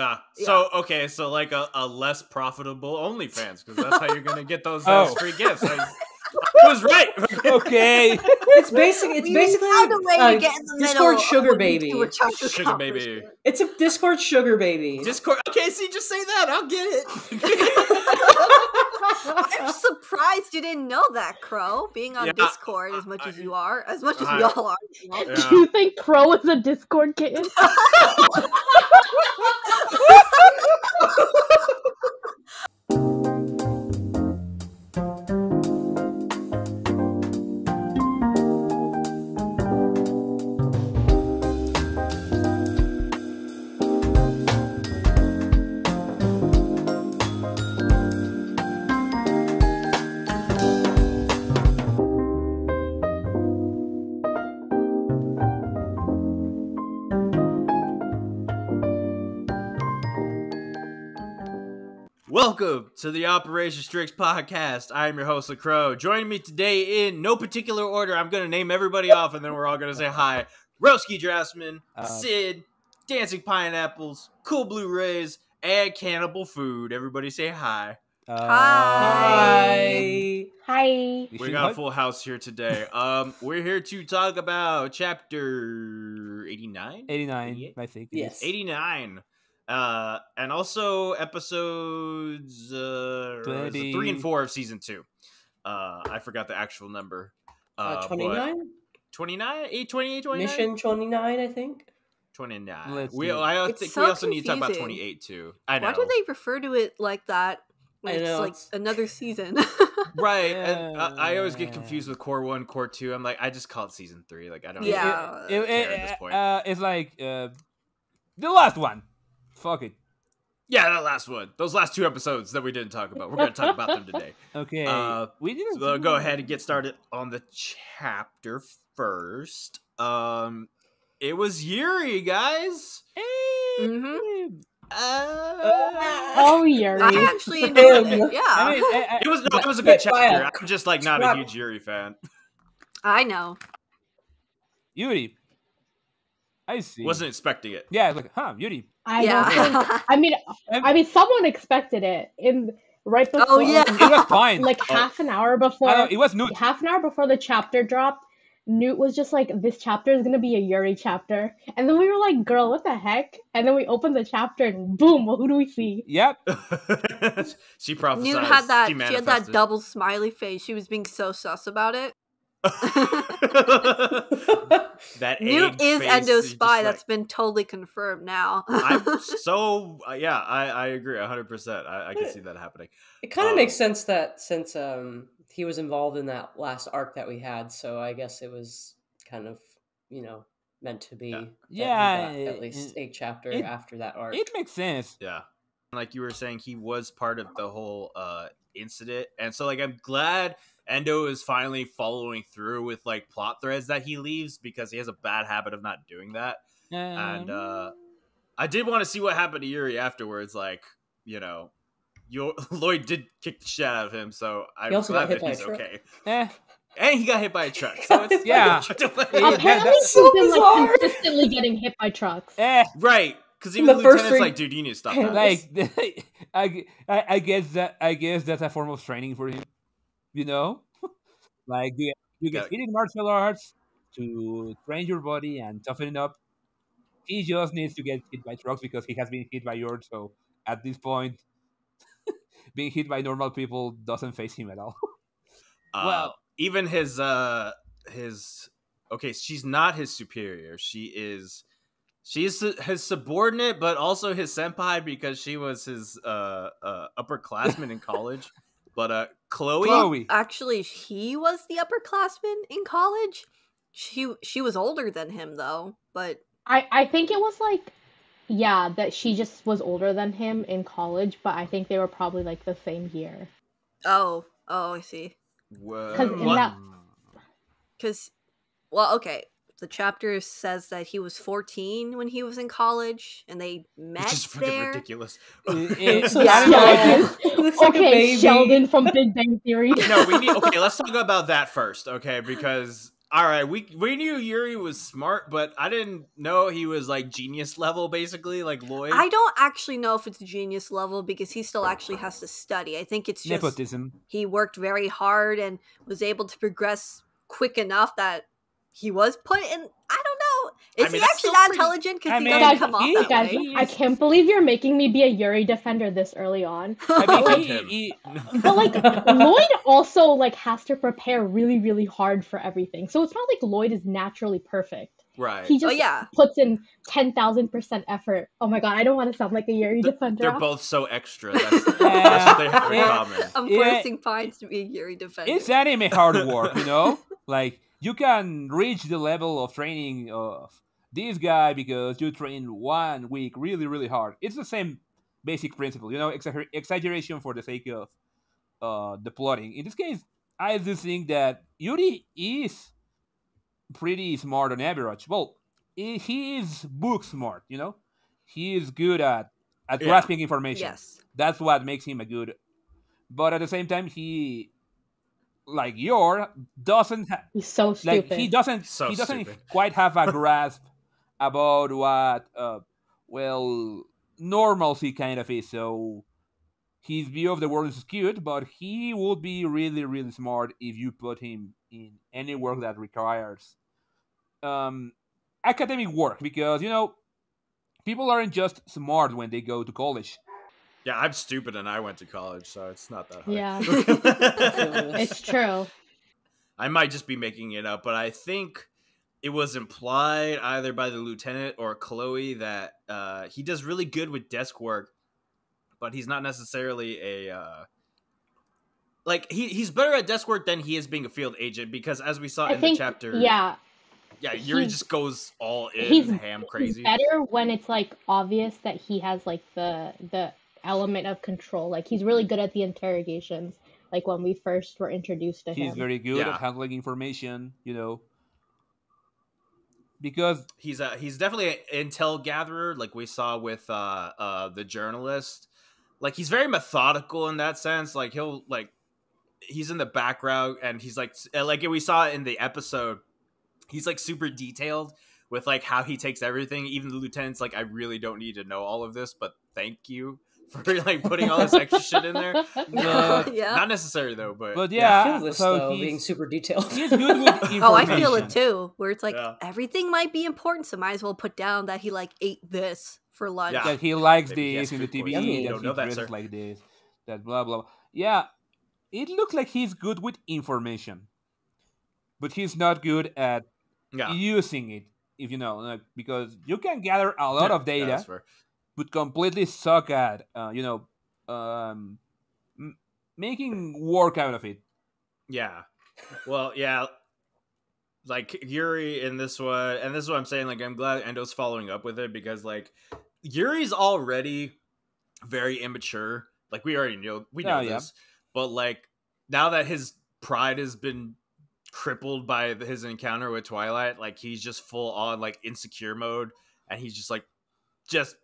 Yeah. So okay, so like a, a less profitable OnlyFans because that's how you're gonna get those, Oh. those free gifts. I, I was right. okay. It's basic. It's We basically found a way uh, to get in the Discord middle sugar of when these baby. two were trying to Sugar baby. It's a Discord sugar baby. Discord. Okay, see, just say that. I'll get it. I'm surprised you didn't know that, Crow. Being on Yeah, Discord as much I- as you are, as much as I- we all are. you know? Yeah. Do you think Crow is a Discord kitten? Welcome to the Operation Strix podcast. I am your host, LaCrow. Joining me today in no particular order, I'm going to name everybody off and then we're all going to say hi. Roski Dressman, Uh, Syd, Dancing Pineapples, Cool Blue Rays, and Cannibal Food. Everybody say hi. Uh, Hi. Hi. we We got a full house here today. Um, We're here to talk about chapter 89? 89, I think. Yes. 89 uh and also episodes uh or is it three and four of season two uh i forgot the actual number Uh, uh, Twenty nine. 29 8 28 29 Mission twenty nine. I think. 29 Let's we i It's think so we also need to talk about 28 too i know Why do they refer to it like that? when it's like another season. right and I, I always get confused with cour one cour two i'm like i just call it season three like i don't Yeah. even It- care it- at this point uh, it's like uh, the last one. Fuck it. yeah that last one those last two episodes that we didn't talk about we're gonna talk about them today Okay. Uh, we didn't. So go ahead and get started on the chapter first. Um, it was Yuri, guys. Mhm. Uh, Oh, Yuri. I actually enjoyed it. Yeah, I mean, I, I, it was no, it was a good But by a chapter. I'm just like not a huge Yuri fan. I know. Yuri. I see. Wasn't expecting it. Yeah, it's like, huh, Yuri. I don't think. yeah. I mean, I mean, someone expected it in right oh, before. Oh, yeah. It was fine. Like Oh. half an hour I know, before. it was new. half an hour before the chapter dropped. Newt was just like, "This chapter is gonna be a Yuri chapter," and then we were like, "Girl, what the heck?" And then we opened the chapter, and boom, well, who do we see? Yep. she prophesied. Newt had that. She, She, had that double smiley face. She was being so sus about it. that Newt is face, Endo's spy. like- That's been totally confirmed now. I'm so uh, yeah. I I agree 100. percent I, I can see that happening. It kind of Um, makes sense that since um he was involved in that last arc that we had, so I guess it was kind of you know meant to be. Yeah. Yeah, got it- at least a chapter it- after that arc. It makes sense. Yeah. Like you were saying, he was part of the whole uh incident. And so like I'm glad Endo is finally following through with like plot threads that he leaves because he has a bad habit of not doing that. And uh I did want to see what happened to Yuri afterwards, like, you know. Your, Loid did kick the shit out of him, so I'm He also got glad that he's truck. okay. Eh, And he got hit by a truck, so it's Yeah. like, Yeah, Apparently, that's he's so been bizarre. like consistently getting hit by trucks. eh. right. Because even The the, first lieutenant's three- like, dude, you need to stop that. like I, I I guess that I guess that's a form of training for him. You know, like you you get Yeah. hit in martial arts to train your body and toughen it up. He just needs to get hit by trucks because he has been hit by Yor's. So at this point, being hit by normal people doesn't face him at all. Uh, Well- even his uh his okay, she's not his superior. She is she's his subordinate, but also his senpai because she was his uh, uh upperclassman in college. But uh, Chloe, Chloe, Actually, he was the upperclassman in college. She she was older than him though, but I I think it was like, yeah, that she just was older than him in college, but I think they were probably like the same year. oh oh I see. 'Cause in that- Because, well, okay, the chapter says that he was 14 when he was in college, and they met which is fucking there. ridiculous. It- it- So I don't know, Sheldon. it- Looks like okay. Sheldon from Big Bang Theory. no, we need okay. Let's talk about that first, okay? Because all right, we we knew Yuri was smart, but I didn't know he was like genius level, basically, like Loid. I don't actually know if it's genius level because he still actually has to study. I think it's just Nepotism. he worked very hard and was able to progress quick enough that he was put in. I don't know. Is I mean, he actually still that intelligent? Because I he mean, doesn't Guys, come off he- that Guys, way. I can't believe you're making me be a Yuri defender this early on. I mean, he, he, But like Loid also like has to prepare really, really hard for everything. So it's not like Loid is naturally perfect. right. He oh, just oh yeah, puts in ten thousand percent effort. Oh my god, I don't want to sound like a Yuri Th- defender. They're both so extra. That's, that's what they have in Yeah. common. I'm Yeah. forcing Pines to be a Yuri defender. it's anime hard work, you know? like, you can reach the level of training of this guy because you train one week really, really hard. It's the same basic principle, you know, exagger- exaggeration for the sake of uh, the plotting. In this case, I do think that Yuri is pretty smart on average. Well, he he is book smart, you know? He is good at, at Yeah. grasping information. yes. That's what makes him a good. But at the same time, he, like your doesn't ha- He's so stupid. like he doesn't So he doesn't stupid. quite have a grasp about what uh well normalcy kind of is. So his view of the world is skewed, but he would be really really smart if you put him in any work that requires um academic work because you know people aren't just smart when they go to college. Yeah, I'm stupid and I went to college, so it's not that hard. Yeah. It's true. I might just be making it up, but I think it was implied either by the lieutenant or Chloe that uh, he does really good with desk work, but he's not necessarily a uh, like he, he's better at desk work than he is being a field agent because as we saw I in think the chapter, yeah, yeah, Yuri he's- just goes all in he's ham He's crazy. better when it's like obvious that he has like the the element of control. Like he's really good at the interrogations. Like when we first were introduced to He's him. He's very good Yeah. at handling information, you know. Because he's a he's definitely an intel gatherer like we saw with uh uh the journalist like he's very methodical in that sense like he'll like he's in the background and he's like like we saw in the episode he's like super detailed with like how he takes everything even the lieutenant's like i really don't need to know all of this but thank you for like putting all this extra shit in there But- yeah. not necessary though but But I yeah, feel this so though, he's, being super detailed. he's good with information. Oh, I feel it too. Where it's like Yeah. everything might be important, so might as well put down that he like ate this for lunch. Yeah. That he likes Maybe this has in the food TV, poisoning. that don't he know that, dresses sir. like this, that blah blah. blah. Yeah, it looks like he's good with information, but he's not good at yeah using it. If you know, like, because you can gather a lot Yeah, of data, but completely suck at, uh, you know, um, m- making work out of it. Yeah. Well, yeah. Like Yuri in this one, and this is what I'm saying. Like, I'm glad Endo's following up with it because, like, Yuri's already very immature. Like, we already know we know Yeah, yeah. this, but like now that his pride has been crippled by his encounter with Twilight, like he's just full on like insecure mode, and he's just like just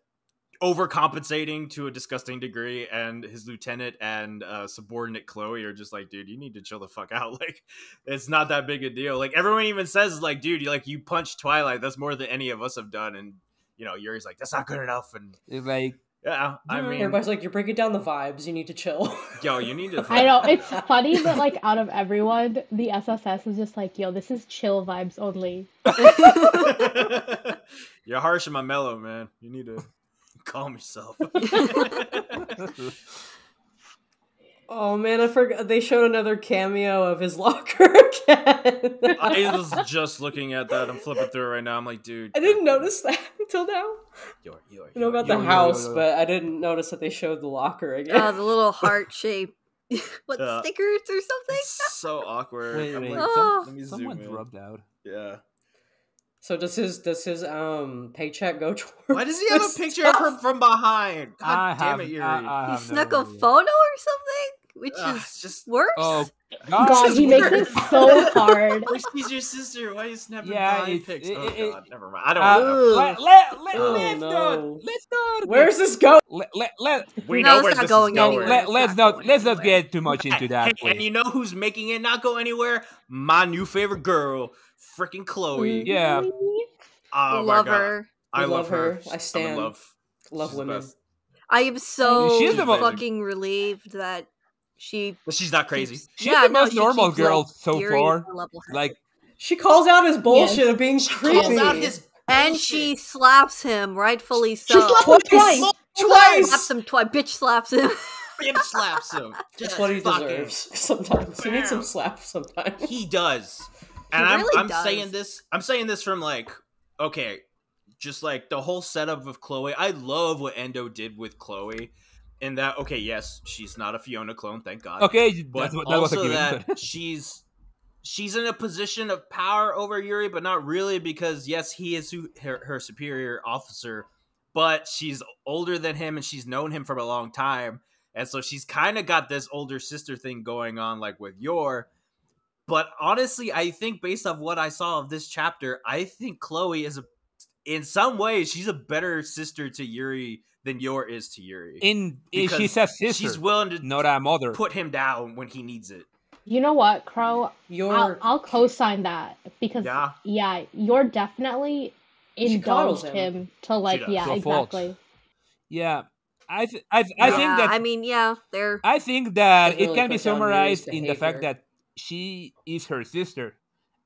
overcompensating to a disgusting degree and his lieutenant and uh subordinate chloe are just like dude you need to chill the fuck out like it's not that big a deal like everyone even says like dude you like you punched twilight that's more than any of us have done and you know yuri's like that's not good enough and It's like yeah i Dude. mean Everybody's like, you're breaking down the vibes. You need to chill. yo you need to I know it's funny that like out of everyone, the SSS is just like, yo, this is chill vibes only. you're harsh and my mellow man you need to calm yourself oh man, I forgot. They showed another cameo of his locker again. i was just looking at that i'm flipping through it right now i'm like dude I didn't notice that until now. Yor, Yor, I know Yor, about the yo, Yor. yo, house, yo, yo. but I didn't notice that they showed the locker again. Oh, the little heart shape. what Yeah. stickers or something? It's so awkward wait, I'm wait, like, Oh. let me someone zoom in. dropped out. yeah so does his does his um paycheck go towards? Why does he have a this picture of her from behind? God I damn have, it, Yuri. I, I He snuck no a idea. photo or something, which Ugh, is just worse. Oh, God, This he is makes it so hard. she's your sister. Why are you snapping Yeah, behind it's- pics? it- oh it- god, never mind. I don't Uh, know. let, let, let, Oh, let's no. not, let's not. Where's this going? Let, let, let, We No, know it's where not this going is going. Let, let's not not, let's not get too much into that. and you know who's making it not go anywhere? My new favorite girl, freaking Chloe. Mm-hmm. Yeah. Oh love her. I love love her. her. I I'm in stand. love. Love She's women. I am so She's the mo- fucking relieved that she. But she's not crazy. keeps- She's the most she normal keeps, girl like, so far. Like, She calls out his bullshit of being creepy. Calls out his and she slaps him, rightfully She so. slapped him twice. Twice. slaps him twice. Bitch slaps him. bitch slaps him. That's what he Fucking- deserves. Sometimes he needs some Bam. slaps. Sometimes He does. He And I'm really I'm does. saying this I'm saying this from like okay, just like the whole setup of Chloe. I love what Endo did with Chloe. In that okay, yes, she's not a Fiona clone, thank God. okay, But that's what that was a also that she's she's in a position of power over Yuri, but not really because yes, he is su- her, her superior officer, but she's older than him and she's known him for a long time, and so she's kind of got this older sister thing going on, like with Yor. But honestly, I think based off what I saw of this chapter, I think Chloe is a, in some ways, she's a better sister to Yuri than Yor is to Yuri. In, in Because she says sister, she's willing to not a mother. put him down when he needs it. You know what, Crow? you're I'll, I'll co-sign that because Yeah. yeah, you're definitely She coddles indulged him. him to like yeah, To a fault. exactly. Yeah, I th- I, th- I yeah, think that I mean, yeah, they're. I think that it really can be put down Yuri's summarized in the fact that she is her sister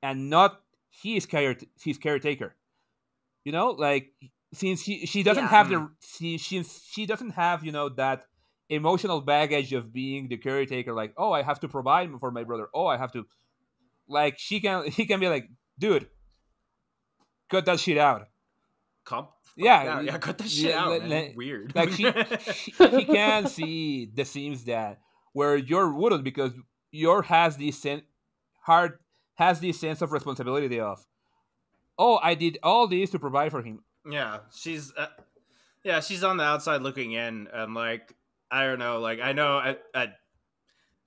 and not he is care- his caretaker. You know, like since she she doesn't Yeah. have the hmm. she, she she doesn't have you know that emotional baggage of being the caretaker. Like, oh, I have to provide for my brother. Oh, I have to. Like she can he can be like, dude, cut that shit out. Comp- Yeah, yeah, yeah, cut that shit yeah, out. let- man. let- Weird. like she, she he can see the seams that where Yor wouldn't because Yor has this sen- heart has this sense of responsibility of oh i did all this to provide for him yeah, she's uh, yeah, she's on the outside looking in, and like I don't know, like I know I, I,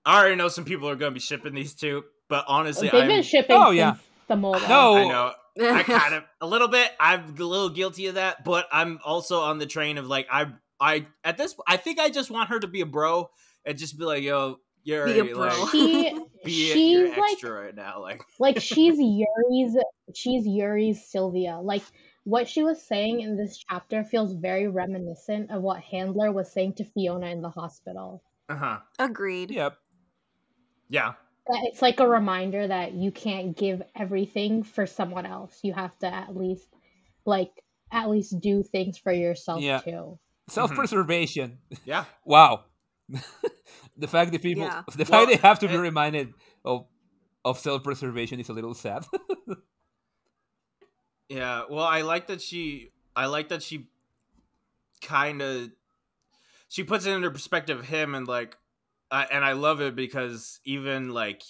I already know some people are gonna be shipping these two, but honestly, They've I'm, been shipping Oh, yeah. the mold. No. I know I kind of a little bit. I'm a little guilty of that, but I'm also on the train of like I I at this I think I just want her to be a bro and just be like, yo, you're Be a bro. like She be it, she's you're like extra right now, like like she's Yuri's she's Yuri's Sylvia. Like what she was saying in this chapter feels very reminiscent of what Handler was saying to Fiona in the hospital. uh huh, Agreed. yep yeah, That it's like a reminder that you can't give everything for someone else. You have to at least like at least do things for yourself Yeah. too. self-preservation yeah. wow the fact that people Yeah. the fact Well, they have to be reminded of of self-preservation is a little sad Yeah, well, I like that she. I like that she kind of she puts it into perspective of him and like, uh, and I love it because even like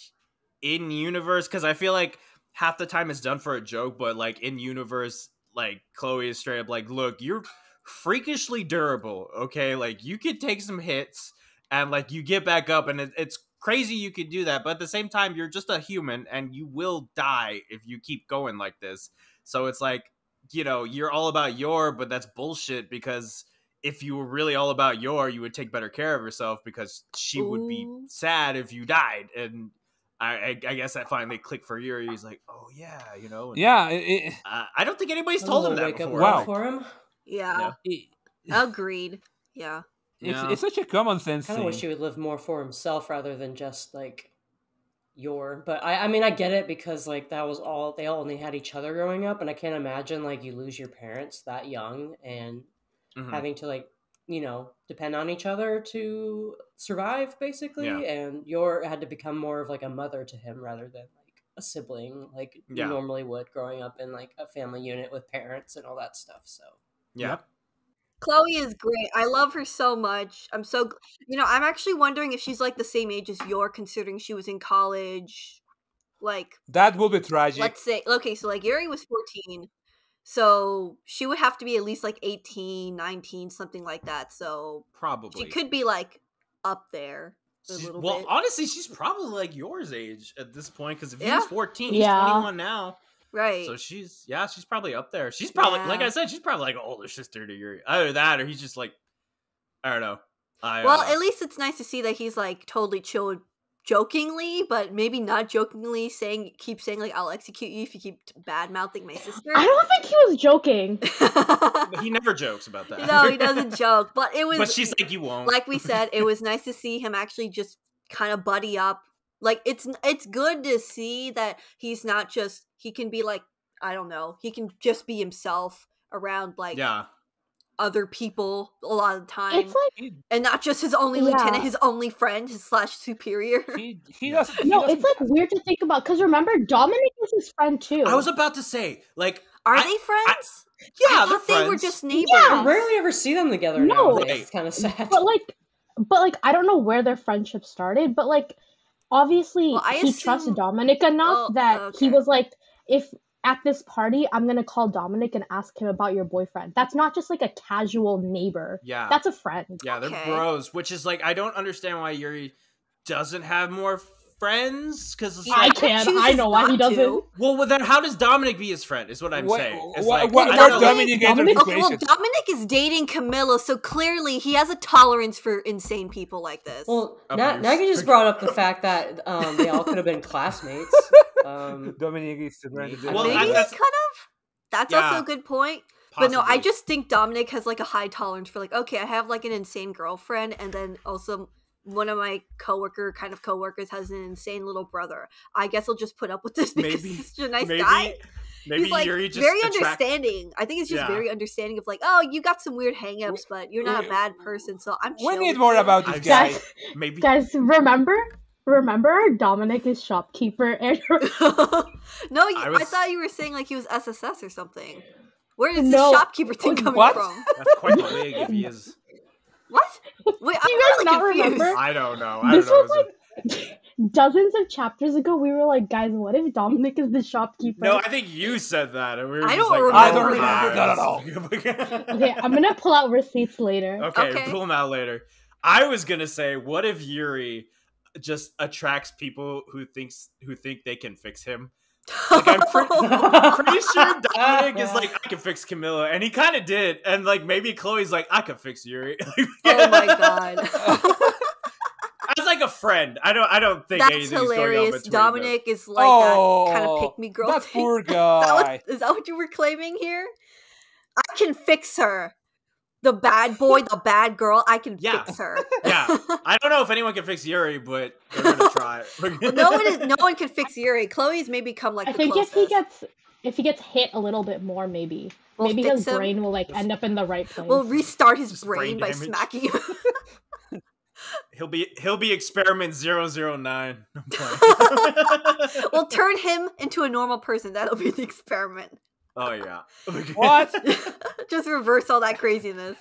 in universe, because I feel like half the time it's done for a joke, but like in universe, like Chloe is straight up like, look, you're freakishly durable, okay? Like you could take some hits and like you get back up, and it, it's crazy you could do that, but at the same time, you're just a human and you will die if you keep going like this. So it's like, you know, you're all about Yor, but that's bullshit because if you were really all about Yor, you would take better care of yourself because she would be sad if you died. And I, I, I guess that finally clicked for Yuri. He's like, oh yeah, you know. and, yeah it, it, Uh, I don't think anybody's told him little that wake-up before. Wow. for him. Yeah. it- Agreed. Yeah. It's, Yeah. it's such a common sense Kind of wish he would live more for himself rather than just like Yor. But I, I mean, I get it because like that was all they all only had each other growing up, and I can't imagine like you lose Yor parents that young and Mhm. having to like you know depend on each other to survive basically, Yeah. and your had to become more of like a mother to him rather than like a sibling like Yeah. you normally would growing up in like a family unit with parents and all that stuff. So Yeah. Chloe is great. I love her so much. I'm so, you know, I'm actually wondering if she's like the same age as Yor, considering she was in college. Like, that will be tragic let's say, okay, so like Yuri was 14. So she would have to be at least like 18, 19, something like that. So Probably. she could be like up there a well, bit. honestly, she's probably like Yor's age at this point because if Yeah. he's 14, he's Yeah. 21 now. Right. So she's yeah, she's probably up there. She's probably like I said, she's probably like an older sister to Yuri. Either that or he's just like I don't know. I well, uh, at least it's nice to see that he's like totally chill with jokingly, but maybe not jokingly, saying keep saying like I'll execute you if you keep bad mouthing my sister. I don't think he was joking. But he never jokes about that. no, he doesn't joke, but it was. But she's like, you won't. like we said, it was nice to see him actually just kind of buddy up. Like it's it's good to see that he's not just he can be like I don't know he can just be himself around like yeah. other people a lot of the time It's like and not just his only Yeah. lieutenant, his only friend, his slash superior. He he doesn't. he no, doesn't- it's like weird to think about because remember Dominic was his friend too. I was about to say, like, Are I- they friends? yeah, I they're thought they were just neighbors. Yeah. I rarely ever see them together. No. Right. It's kind of sad. but like, but like I don't know where their friendship started, but like obviously Well, I he trusts Dominic enough Oh, that he was like, if at this party I'm gonna call Dominic and ask him about your boyfriend. That's not just like a casual neighbor. yeah. That's a friend. Yeah, they're bros, which is like I don't understand why Yuri doesn't have more friends because I can. chooses I know why he not to. doesn't. well, well, then how does Dominic be his friend? Is what I'm What- saying. It's what- like, what- I where Dominic Dominic- Okay, well. Dominic is dating Camilla, so clearly he has a tolerance for insane people like this. well, Abuse. Na- Nagy just brought up the fact that um, they all could have been classmates. Um, Dominic is the friend. Well, Maybe I- he that's- could have. That's also a good point. But no, I just think Dominic has like a high tolerance for like, okay, I have like an insane girlfriend, and then also one of my coworker kind of coworkers has an insane little brother. I guess I'll just put up with this because Maybe- he's such a nice maybe guy. maybe he's like Yuri just very attract- understanding. I think it's just Yeah. very understanding of like, oh, you got some weird hangups, but you're not a bad person, so I'm. We need more about this guy. Guys, Maybe guys, remember? Remember Dominic is shopkeeper and no, you, I I, thought you were saying like he was SSS or something. Where is No. this shopkeeper thing coming What? from? that's quite big if he is. What? Wait, I'm you guys really not confused. remember? I don't know. I this don't know. was like dozens of chapters ago. We were like, guys, what if Dominic is the shopkeeper? no, I think you said that, and we were I just don't like, remember I don't "Oh, remember guys." that at all. okay, I'm gonna pull out receipts later. Okay, Okay. pull them out later. I was gonna say, what if Yuri just attracts people who thinks who think they can fix him? Like, I'm pretty- Pretty sure Dominic is like, I can fix Camilla, and he kind of did. And like, maybe Chloe's like, I can fix Yuri. oh my god. As like a friend, I don't, I don't think That's anything's going on hilarious. between them. Dominic is like that kind of Oh, pick me girl. That thing. poor Is that, what, that what you were claiming here? I can fix her. The bad boy, the bad girl, I can Yeah. fix her. Yeah, I don't know if anyone can fix Yuri, but they're gonna try. no one is no one can fix Yuri. Chloe's may become like I the think closest. if he gets if he gets hit a little bit more, maybe We'll maybe his him. brain will like end up in the right place. We'll restart his Just brain, brain by smacking him. He'll be he'll be experiment 009. I'm we'll turn him into a normal person. That'll be the experiment. oh yeah. What? Just reverse all that craziness.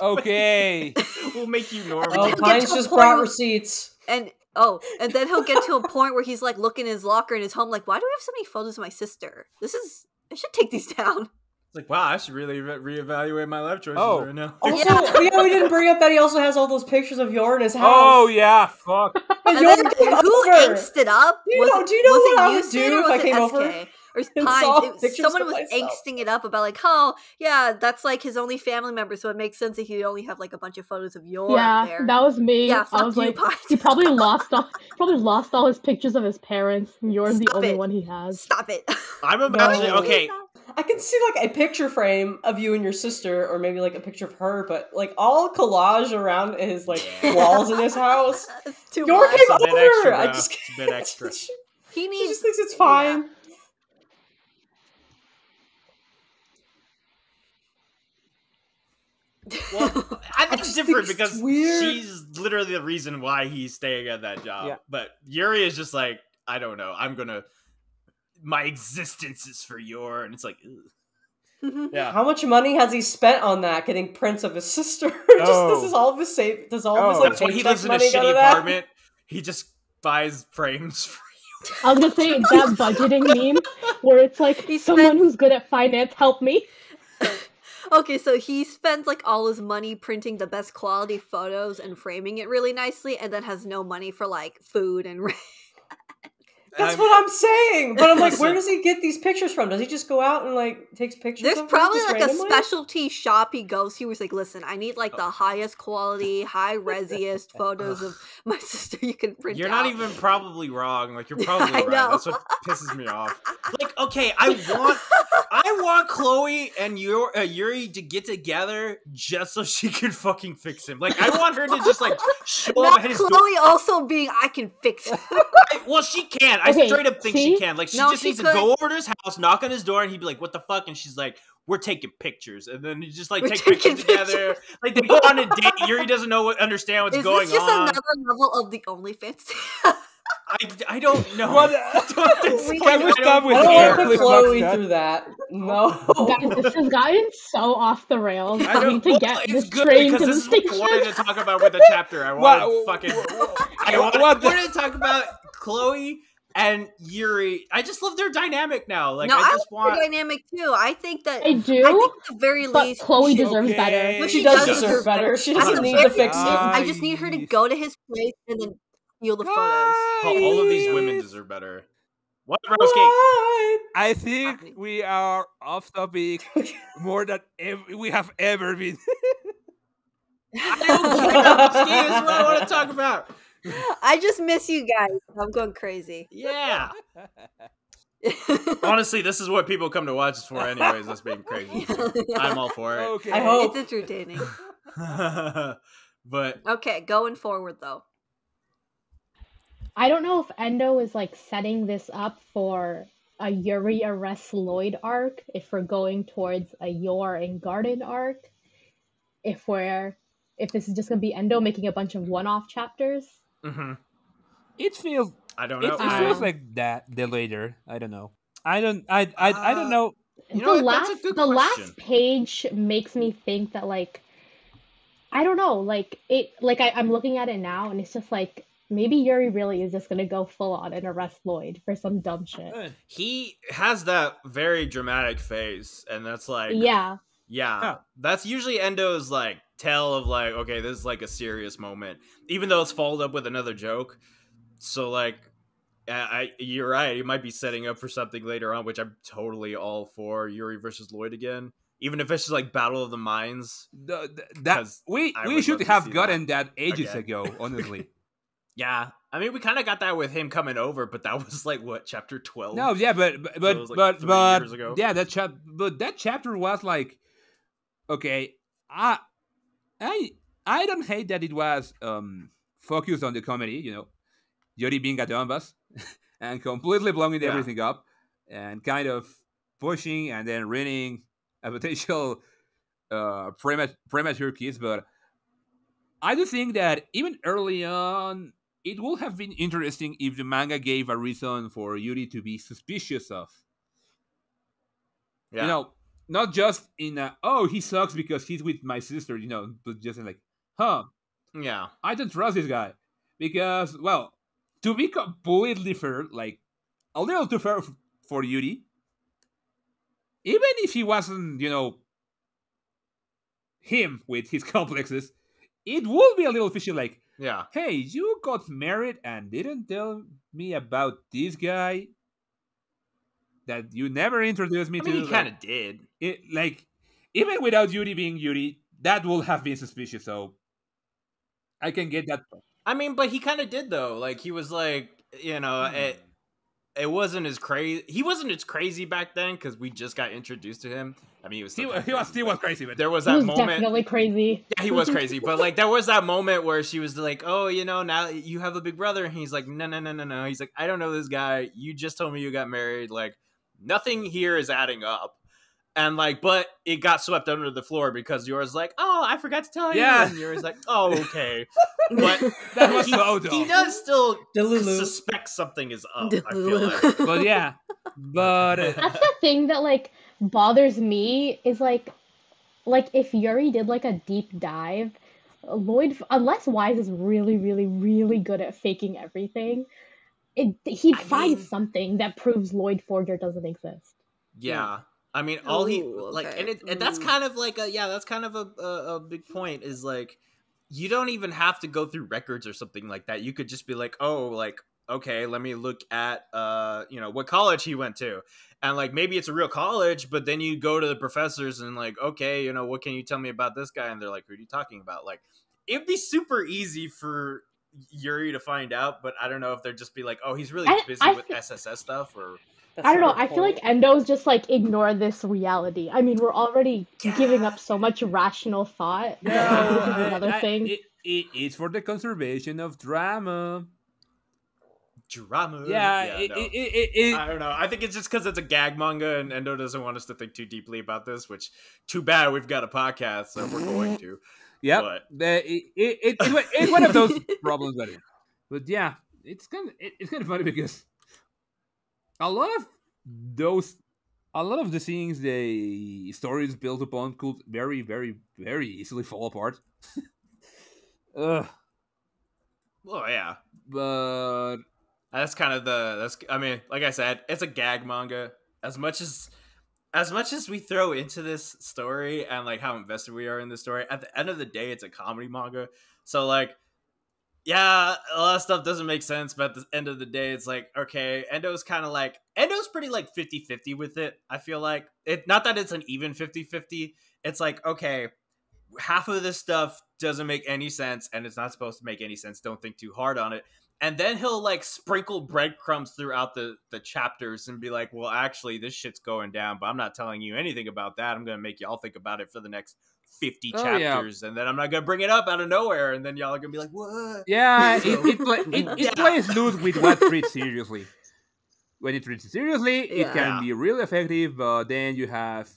Okay. we'll make you normal. oh, Get Pines just point brought receipts. And oh, and then he'll get to a point where he's like looking in his locker in his home, like, why do we have so many photos of my sister? This is I should take these down. It's like, wow, I should really re- reevaluate my life choices Oh. right now. Also, Yeah. yeah. we didn't bring up that he also has all those pictures of Yor in his oh, house. Oh yeah, fuck. And And Yor then who over. angst it up? Do you was know- it, do you know was what it I would do or if was I came SK? over Or Pines? It- someone was myself? angsting it up about like, oh yeah, that's like his only family member, so it makes sense that he'd only have like a bunch of photos of Yor yeah, there. that was me. yeah, I was you, like, Pines. he probably lost all probably lost all his pictures of his parents. and You're the only it. one he has. Stop it. I'm imagining. No. Okay, I can see like a picture frame of you and your sister, or maybe like a picture of her, but like all collage around his like walls in his house. It's too Yor much. came It's a bit over. extra, I bro. just It's a bit extra. He He just thinks it's fine. Well, I think just it's think different it's because weird. she's literally the reason why he's staying at that job. Yeah. But Yuri is just like, I don't know. I'm gonna. My existence is for Yor, and it's like, ugh. yeah. How much money has he spent on that? Getting prints of his sister. just Oh. this is all of his save. Does all of his Oh. like That's when he lives in a money go shitty that? apartment. He just buys frames for I was gonna say that budgeting meme where it's like He someone spends- who's good at finance, help me. Okay, so he spends like all his money printing the best quality photos and framing it really nicely, and then has no money for like food and rent. That's I'm- what I'm saying. But I'm like, where does he get these pictures from? Does he just go out and like takes pictures? There's of probably just like a specialty shop he goes to. Where he's like, "Listen, I need like the highest quality, high resiest photos of my sister you can print You're out." not even probably wrong. Like you're probably I right. know. That's what pisses me off. Like, okay, I want, I want Chloe and Yuri, uh, Yuri to get together just so she can fucking fix him. Like, I want her to just like show up Not at his Chloe door. also being, I can fix it. I- well, she can. I Okay, straight up think she can. Like, she No, just she needs could. to go over to his house, knock on his door, and he'd be like, "What the fuck?" And she's like, "We're taking pictures," and then you just like We're take taking pictures together. Like they go on a date. Yuri doesn't know what understand what's Is going this just on. another level of the OnlyFans? I, I don't know. What- I don't- We- like, Can we I stop don't with I don't want to Please put Chloe through that. No. Guys, this has gotten so off the rails. I Having don't, to get it's this good train because to the this is what I wanted to talk about with the chapter. I wanted What- fucking. what- I wanted, what the- wanted to talk about Chloe and Yuri. I just love their dynamic now. Like no, I I just like want. the dynamic too. I think that I do. I do, think at the very but least Chloe she- deserves Okay. better. But She she does does deserve deserve better. She At doesn't need to fix it. I just need her to go to his place and then steal the photos. all, all of these women deserve better. What Roski? I think Happening. we are off topic more than ev- we have ever been. I don't care. Roski what I want to talk about. I just miss you guys. I'm going crazy. Yeah. Honestly, this is what people come to watch us for, anyways. Us being crazy. I'm all for it. okay. I hope. it's entertaining. but Okay, going forward though. I don't know if Endo is like setting this up for a Yuri arrests Loid arc, if we're going towards a Yor and Garden arc, if we're if this is just gonna be Endo making a bunch of one-off chapters. Mhm. It feels I don't know. it I- feels like that the later. I don't know. I don't I I, I don't Uh, know. You know the? That's a last good the question. last page makes me think that like I don't know, like it like I, I'm looking at it now and it's just like maybe Yuri really is just gonna go full on and arrest Loid for some dumb shit. Uh, he has that very dramatic face, and that's like, Yeah. yeah, Huh. that's usually Endo's like tell of like, okay, this is like a serious moment, even though it's followed up with another joke. So like, I, you're right, he might be setting up for something later on, which I'm totally all for. Yuri versus Loid again, even if it's just like Battle of the Minds. the, the- that we I we should have gotten that, ages again. ago. Honestly, Yeah, I mean, we kind of got that with him coming over, but that was like what chapter twelve. no, yeah, but but So but it was, like, but, but yeah, that chap but that chapter was like, okay, I I I don't hate that it was um focused on the comedy, you know, Yuri being a dumbass and completely blowing Yeah. everything up and kind of pushing and then ruining a potential uh premat- premature kiss, but I do think that even early on, it would have been interesting if the manga gave a reason for Yuri to be suspicious of. yeah. You know, not just in a, oh, he sucks because he's with my sister, you know, but just in like, huh, yeah, I don't trust this guy. Because, well, to be completely fair, like, a little too fair for Yuri, even if he wasn't, you know, him with his complexes, it would be a little fishy, like, yeah. hey, you got married and didn't tell me about this guy that you never introduced me I mean, to. he kind of did. it like even without Yuri being Yuri, that would have been suspicious. So I can get that. I mean, but he kind of did though. Like he was like, you know, Hmm. it it wasn't as crazy. He wasn't as crazy back then because we just got introduced to him. I mean, he was He, still wa- kinda he was he was crazy, but There was He that was moment. definitely crazy. Yeah, he was crazy, but like there was that moment where she was like, "Oh, you know, now you have a big brother," and he's like, "No, no, no, no, no." He's like, "I don't know this guy. You just told me you got married. Like, nothing here is adding up." And like, but it got swept under the floor because Yor's like, "Oh, I forgot to tell you," Yeah. and Yor's like, "Oh, okay." But that was he, so he does still Delulu. suspect something is up. I feel like. But yeah, but uh, That's the thing that like bothers me is like like if Yuri did like a deep dive, Loid unless Wise is really really really good at faking everything, it he'd I find mean- something that proves Loid Forger doesn't exist. Yeah. I mean, all he like, okay. and, it, and that's kind of like a yeah, that's kind of a, a a big point. Is like you don't even have to go through records or something like that. You could just be like, oh, like okay, let me look at uh, you know, what college he went to. And like maybe it's a real college, but then you go to the professors and like, okay, you know, what can you tell me about this guy? And they're like, who are you talking about? Like, it'd be super easy for Yuri to find out, but I don't know if they'd just be like, oh, he's really I- busy I with thi- SSS stuff, or That's I don't know. good I feel like. Endo's just like ignore this reality. I mean, we're already giving up so much rational thought. No, that this is another I- thing. it- it- it's for the conservation of drama. drama. Yeah, it, no. it, it, it, I don't know. I think it's just because it's a gag manga, and Endo doesn't want us to think too deeply about this. Which, too bad. We've got a podcast, so we're going to. Yep. But- it, it, it, it, it's one of those problems. But yeah, it's kind of it, it's kind of funny because a lot of those, a lot of the things the story is built upon could very, very, very easily fall apart. Ugh, Well, yeah. but That's kind of the. That's. I mean, like I said, it's a gag manga. As much as, as much as we throw into this story and like how invested we are in the story, at the end of the day, it's a comedy manga. So like, yeah, a lot of stuff doesn't make sense, but at the end of the day, it's like okay, Endo's kind of like Endo's pretty like 50-50 with it. I feel like it. Not that it's an even 50-50. It's like okay, half of this stuff doesn't make any sense, and it's not supposed to make any sense. Don't think too hard on it and then he'll like sprinkle breadcrumbs throughout the the chapters and be like well actually this shit's going down but i'm not telling you anything about that i'm gonna make y'all think about it for the next 50 Oh, yeah. chapters and then i'm not gonna bring it up out of nowhere and then y'all are gonna be like what yeah, it So- it, play, it, it Yeah. plays loose with what treats seriously. When it treats it seriously, it can be really effective, but then you have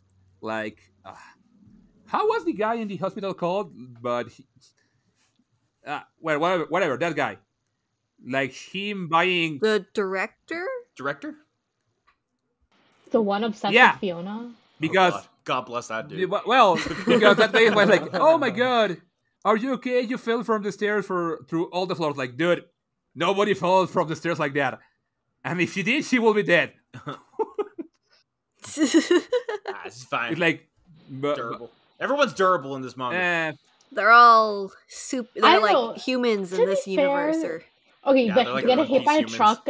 like, uh, how was the guy in the hospital called? But he, uh, well, whatever, whatever, that guy, like him buying. the director? director the one obsessed Yeah. with Fiona. Because Oh, God. God bless that dude well, because that guy was like, "Oh my god, are you okay? You fell from the stairs for through all the floors." Like, dude, nobody falls from the stairs like that. And if she did, she will be dead. ah, it's fine It's like, but, durable everyone's durable in this manga eh, they're all super. I They're like know. humans To in be this universe. fair- Or Okay, Yeah, the, they're like getting hit Piece by a truck.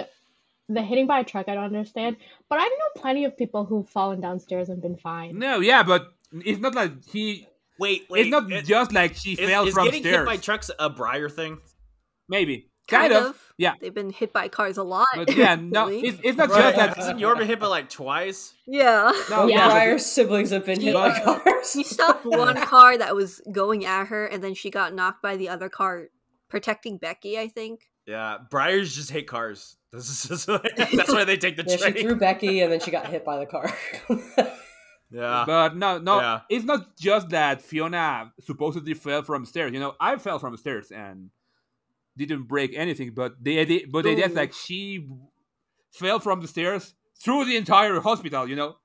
The hitting by a truck, I don't understand. But I know plenty of people who've fallen downstairs and been fine. no, yeah, but it's not like he. wait wait it's not it- just like she is, fell is from getting stairs. hit by trucks a briar thing Maybe, kind, kind, of. yeah. They've been hit by cars a lot. But yeah, no, it's, it's not right just that. hasn't Yorba hit by like twice yeah. No, Both yeah, but- Briar's siblings have been hit by cars. She stopped one car that was going at her, and then she got knocked by the other car, protecting Becky. I think. Yeah briars just hate cars this is just that's why they take the yeah, she train threw Becky and then she got hit by the car. yeah But no, no, Yeah. it's not just that Fiona supposedly fell from stairs. You know, I fell from stairs and didn't break anything. But they, idea, but they idea is Ooh. like she fell from the stairs through the entire hospital. You know,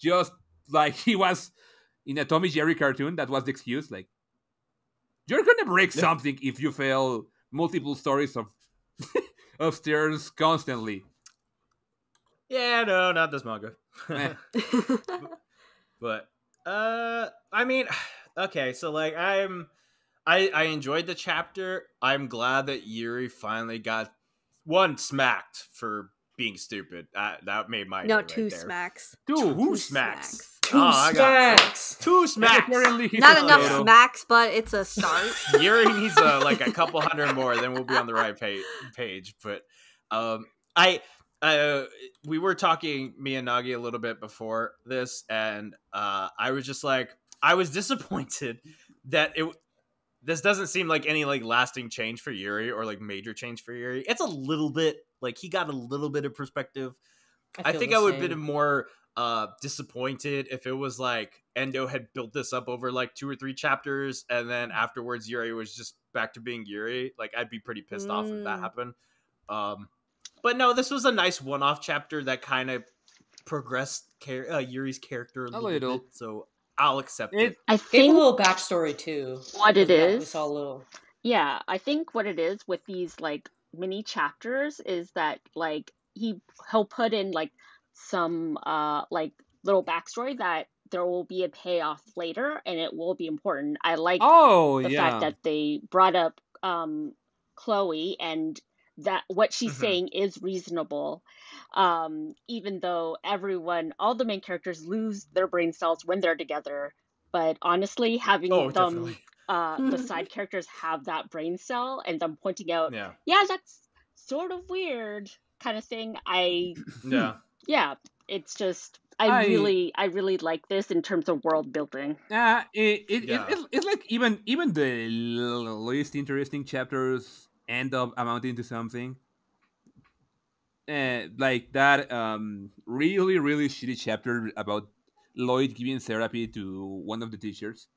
just like he was in a Tommy Jerry cartoon. That was the excuse. Like, you're gonna break Yeah. something if you fail multiple stories of of stairs constantly. Yeah, no, not this manga. Eh. but uh I mean, okay, so like I'm I I enjoyed the chapter. I'm glad that Yuri finally got one smacked for being stupid. That that made my no, day right two there. smacks. Two. Two smacks. Two Oh, I got- smacks. Two smacks. Not enough potato. smacks, but it's a start. Yuri needs uh, like a couple hundred more, then we'll be on the right page. Page, but um, I, uh, we were talking me and Nagi a little bit before this, and uh, I was just like, I was disappointed that it. This doesn't seem like any like lasting change for Yuri or like major change for Yuri. It's a little bit like he got a little bit of perspective. I, feel think I would have been more uh disappointed if it was like Endo had built this up over like two or three chapters and then afterwards Yuri was just back to being Yuri. Like I'd be pretty pissed off if that Mm. happened. Um but no, this was a nice one-off chapter that kind of progressed char- uh, Yuri's character a, little, little. bit. So I'll accept it. It, I Gave a little backstory too. What it We saw a little. Yeah, I think what it is with these like mini chapters is that like he he'll put in like some uh like little backstory that there will be a payoff later and it will be important. I like oh the yeah. fact that they brought up um Chloe and that what she's Mhm. saying is reasonable. Um, even though everyone, all the main characters lose their brain cells when they're together. But honestly, having Oh, them, definitely. uh, the side characters have that brain cell and them pointing out, Yeah. yeah, that's sort of weird kind of thing. I Yeah. yeah, it's just I, I- really I really like this in terms of world building. Uh, it, it, Yeah. it, it's, it's like even even the least interesting chapters end up amounting to something. Uh, like that um really really shitty chapter about Loid giving therapy to one of the teachers.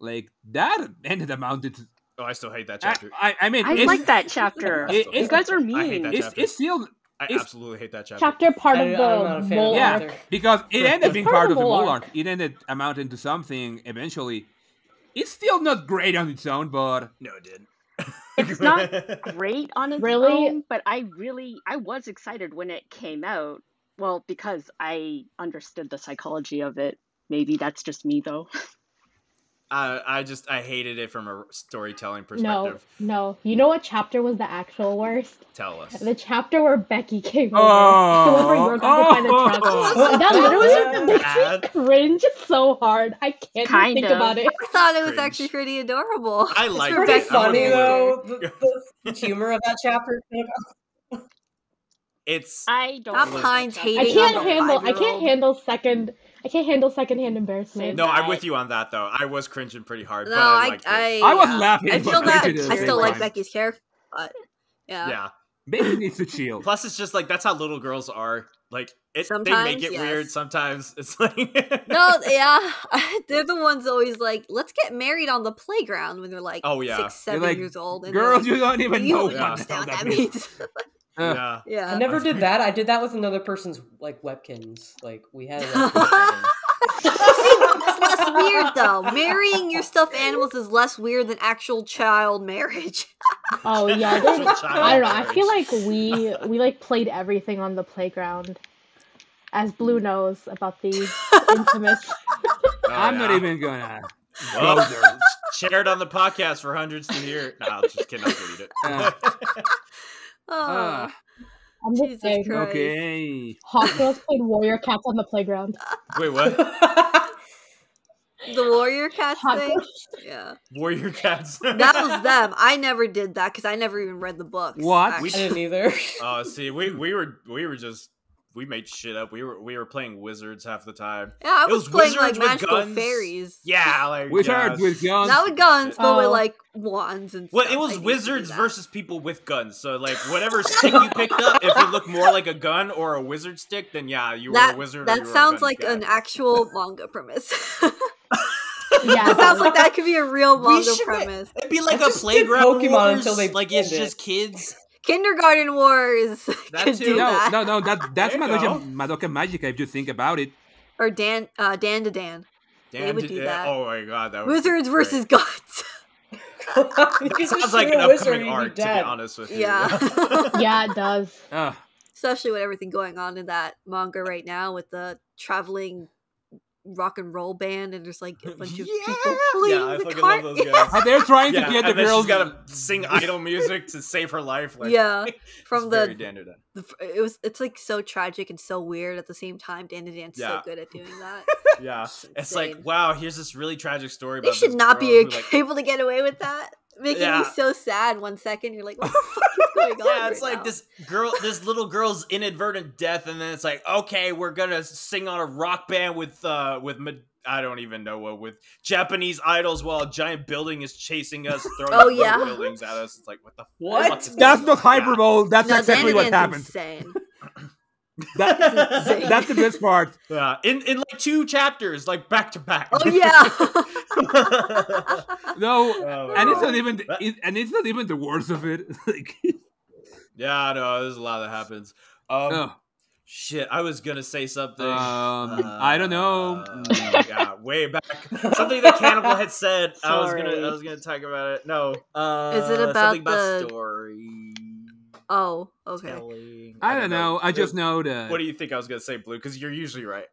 Like that ended amounted. To, Oh, I still hate that chapter. I, I mean, I it's, like that chapter. It- you it's- guys are I hate mean. that it's, chapter. it's still I it's- absolutely hate that chapter. Chapter part of I'm not a the fan mole yeah, arc. because it ended being part part of of the the mole mole arc. It ended amounting to something eventually. It's still not great on its own, but No, it didn't. It's not great on its Really? own, but I really I was excited when it came out. Well, because I understood the psychology of it. Maybe that's just me though. I, I just I hated it from a storytelling perspective. no. no. You know what chapter was the actual worst? Tell us. The chapter where Becky came over. Oh. the one where you're going to find the truck. Oh. that literally makes me cringe so hard. I can't even Kind think of. about it. I thought it was Cringe. actually pretty adorable. I like it. Pretty funny though. The, the humor of that chapter. It's I don't Not like Pines that I can't handle. I can't handle second. I can't handle secondhand embarrassment. no, I'm with you on that though. I was cringing pretty hard, No, but I I, liked it. I, I was yeah. laughing, I feel that. cringing at the I still like time. Becky's character, but yeah. yeah. Becky needs to chill. Plus, it's just like that's how little girls are. Like it, they make Sometimes, it weird. Sometimes it's like No, yeah, they're the ones always like, let's get married on the playground when they're like Oh, yeah. six, seven like, years old. And Girls, like, you don't even you know even Yeah. what the hell understand what that that means. means. Yeah. yeah. I never did that. I did that with another person's like Webkinz. Like we had a webkin It's less weird though. Marrying your stuffed animals is less weird than actual child marriage. Oh yeah, Actual child I don't know. I feel like we we like played everything on the playground, as Blue knows about the intimate. Oh, I'm not even gonna. Well, go shared on the podcast for hundreds to hear. No, I'm just kidding. I'll delete it. Uh, Oh, uh, I'm just Jesus saying, Christ. okay. hot girls played warrior cats on the playground. Wait, what? the warrior cats Hot thing. girls. Yeah, Warrior cats. that was them. I never did that because I never even read the books. What? I actually. didn't either. Oh, see, we we were we were just we made shit up. We were we were playing wizards half the time. Yeah, I It was, was playing like wizards with magical guns. fairies. Yeah, like Wizards yeah. with guns. Not with guns, but with Oh. like wands and Well, stuff. it was used to do wizards versus people with guns. So like whatever stick you picked up, if it looked more like a gun or a wizard stick, then yeah, you were that. a wizard. or that you were sounds gun like guy. an actual manga premise. Yeah, it sounds like that could be a real manga should- premise. It'd be like I a just did playground Pokemon wars, until they like it's banned it. just kids. Kindergarten Wars That could too. do no, that. no, no. That that's There you Madoka, go. Madoka Magica. If you think about it, Or Dan, uh, Dandadan. Dan would do yeah, that. Oh my god, that would Wizards great. versus gods. It Sounds like an upcoming arc, to be honest with you. Yeah. yeah, it does. uh, Especially with everything going on in that manga right now with the traveling rock and roll band and there's like a bunch of Yeah! people playing Yeah, I the fucking cart. love those guys. and they're trying yeah, to get the and girls. she's gotta sing idol music to save her life. Like, yeah, it's from very the, Dandadan. the it was it's like so tragic and so weird at the same time. Dandadan's Yeah. so good at doing that. Yeah, It's it's like wow, here's this really tragic story. they should not be who, like, able to get away with that. Making Yeah. me so sad one second. You're like, what the fuck is going on? yeah, it's right like now? this girl, this little girl's inadvertent death, and then it's like, okay, we're gonna sing on a rock band with, uh, with Ma- I don't even know what, with Japanese idols while a giant building is chasing us, throwing Oh, yeah. buildings at us. It's like, what the What? fuck is That's going not on? hyperbole. That's no, exactly what and happened. Insane. That, That's that's the best part. Yeah, in in like two chapters, like back to back. Oh yeah. No, Oh, and it's not even. It, and it's not even the worst of it. like, yeah, no, there's a lot that happens. Um, oh, shit, I was gonna say something. um, I don't know. Uh, yeah, way back. Something that Cannibal had said. I was gonna, I was gonna talk about it. No. Uh, Is it about something about the- story? Oh, okay. telling? I don't know. I just know that. What do you think I was gonna say, Blue? Because you're usually right.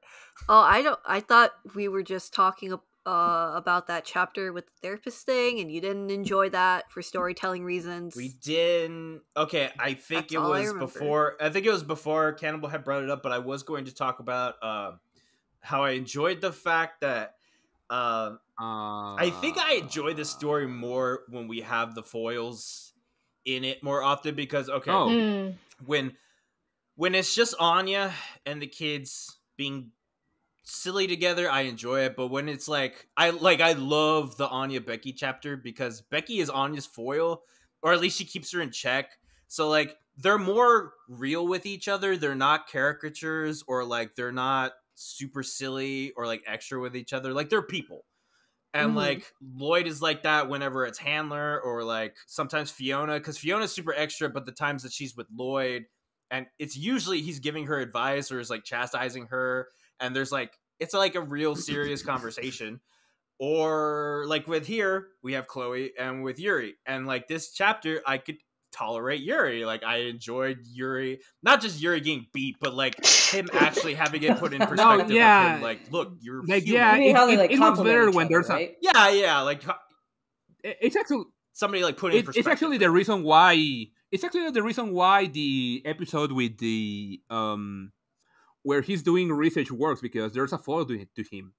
Oh, I don't. I thought we were just talking. uh, about that chapter with the therapist thing, and you didn't enjoy that for storytelling reasons. We didn't. Okay, I think That's it all I was before. I think it was before Cannibal had brought it up, but I was going to talk about uh, how I enjoyed the fact that. Uh, Uh, I think I enjoy the story more when we have the foils in it more often because okay, Oh. Mm. when when it's just Anya and the kids being silly together, I enjoy it. But when it's like I like I love the Anya Becky chapter because Becky is Anya's foil, or at least she keeps her in check. So like they're more real with each other. They're not caricatures or like they're not super silly or like extra with each other. Like they're people. And Mhm. like Loid is like that whenever it's Handler or like sometimes Fiona, because Fiona's super extra, but the times that she's with Loid, and it's usually he's giving her advice or is like chastising her, and there's like it's like a real serious conversation. Or like with here, we have Chloe and with Yuri. And like this chapter, I could tolerate Yuri. Like I enjoyed Yuri, not just Yuri getting beat, but like him actually having it put in perspective. yeah. Of him, like, look, you're Like, human. yeah, I it- how they it- like it looks better when other, there's a- yeah, yeah, like It- it's actually somebody like put in it, perspective. it's actually the reason why it's actually the reason why the episode with the um where he's doing research works because there's a foil to, to him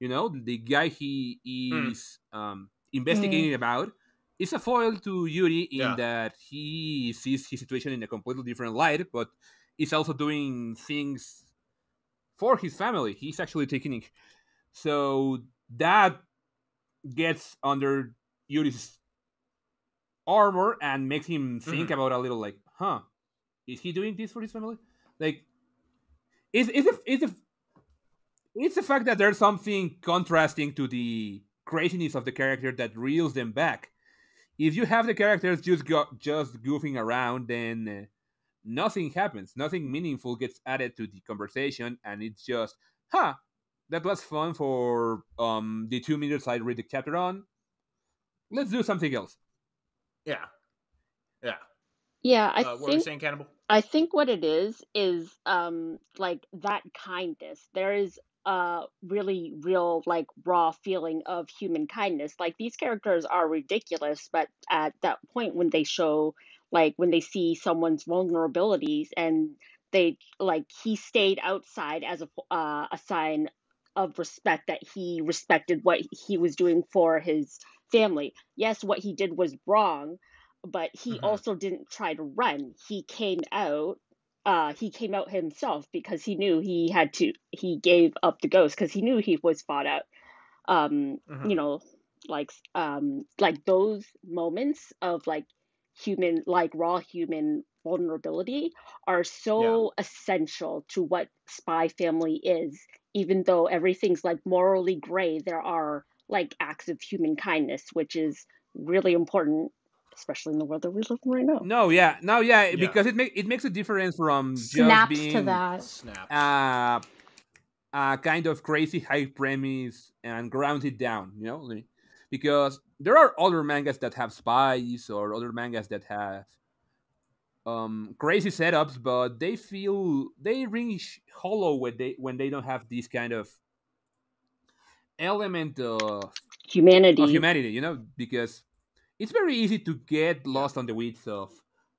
you know the guy he Hmm. is um investigating about is a foil to yuri in Yeah. that he sees his situation in a completely different light but he's also doing things for his family he's actually taking it so that gets under Yuri's armor and makes him think Mhm. about a little like, huh, is he doing this for his family? Like, is it's a, it's a, it's the fact that there's something contrasting to the craziness of the character that reels them back. If you have the characters just go, just goofing around, then uh, nothing happens. Nothing meaningful gets added to the conversation, and it's just, huh, that was fun for um the two minutes I read the chapter on. Let's do something else. yeah, yeah. Yeah, I uh, what were you think saying, Cannibal? I think what it is is um like that kindness. There is a really real like raw feeling of human kindness. Like these characters are ridiculous, but at that point when they show like when they see someone's vulnerabilities and they like he stayed outside as a uh, a sign of respect that he respected what he was doing for his family. Yes, what he did was wrong, but he Mhm. also didn't try to run. He came out. Uh, he came out himself because he knew he had to. He gave up the ghost because he knew he was fought out. Um, Mhm. you know, like um, like those moments of like human, like raw human vulnerability are so essential to what Spy Family is. Even though everything's like morally gray, there are like acts of human kindness, which is really important, especially in the world that we live in right now. No, yeah, no, yeah, Yeah. because it make it makes a difference from just Snaps being to that. Snap. uh, a kind of crazy high premise and ground it down, you know, because there are other mangas that have spies or other mangas that have um crazy setups, but they feel they ring hollow when they when they don't have this kind of element of Humanity. of humanity, you know, because it's very easy to get lost on the weeds of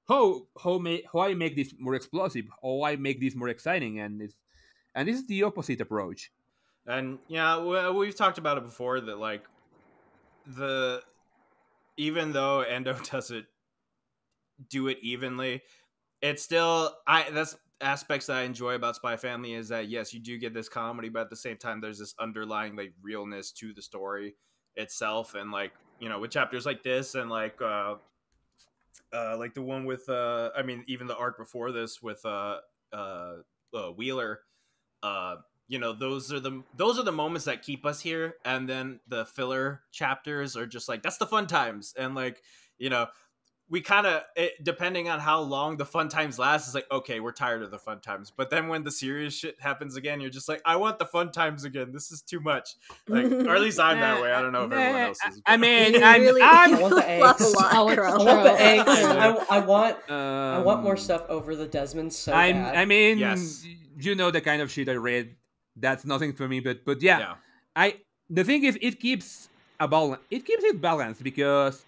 how how may how I make this more explosive, how I make this more exciting, and it's and this is the opposite approach. And yeah, we- we've talked about it before that like the even though Endo doesn't do it evenly, it's still I that's aspects that I enjoy about Spy Family is that yes, you do get this comedy, but at the same time there's this underlying like realness to the story itself and like, you know, with chapters like this and like uh uh like the one with uh I mean even the arc before this with uh uh, uh Wheeler uh you know those are the those are the moments that keep us here. And then the filler chapters are just like that's the fun times. And like you know we kind of depending on how long the fun times last is like okay we're tired of the fun times but then when the serious shit happens again you're just like i want the fun times again this is too much like or at least i'm that way i don't know if everyone else is I mean, You I'm, really I'm I want the eggs. lot. I want the eggs. I, I want I want more um, stuff over the Desmond so I'm. I mean, Yes. you know the kind of shit I read. That's nothing for me, but but yeah, yeah I the thing is, it keeps a balance. It keeps it balanced because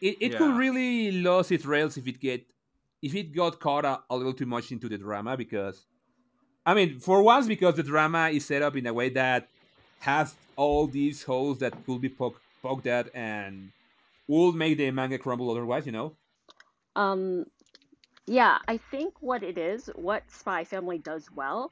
it, it could really lose its rails if it get if it got caught a, a little too much into the drama. Because I mean, for once, because the drama is set up in a way that has all these holes that could be poke, poked at and will make the manga crumble otherwise. You know. Um, yeah, I think what it is, what Spy Family does well,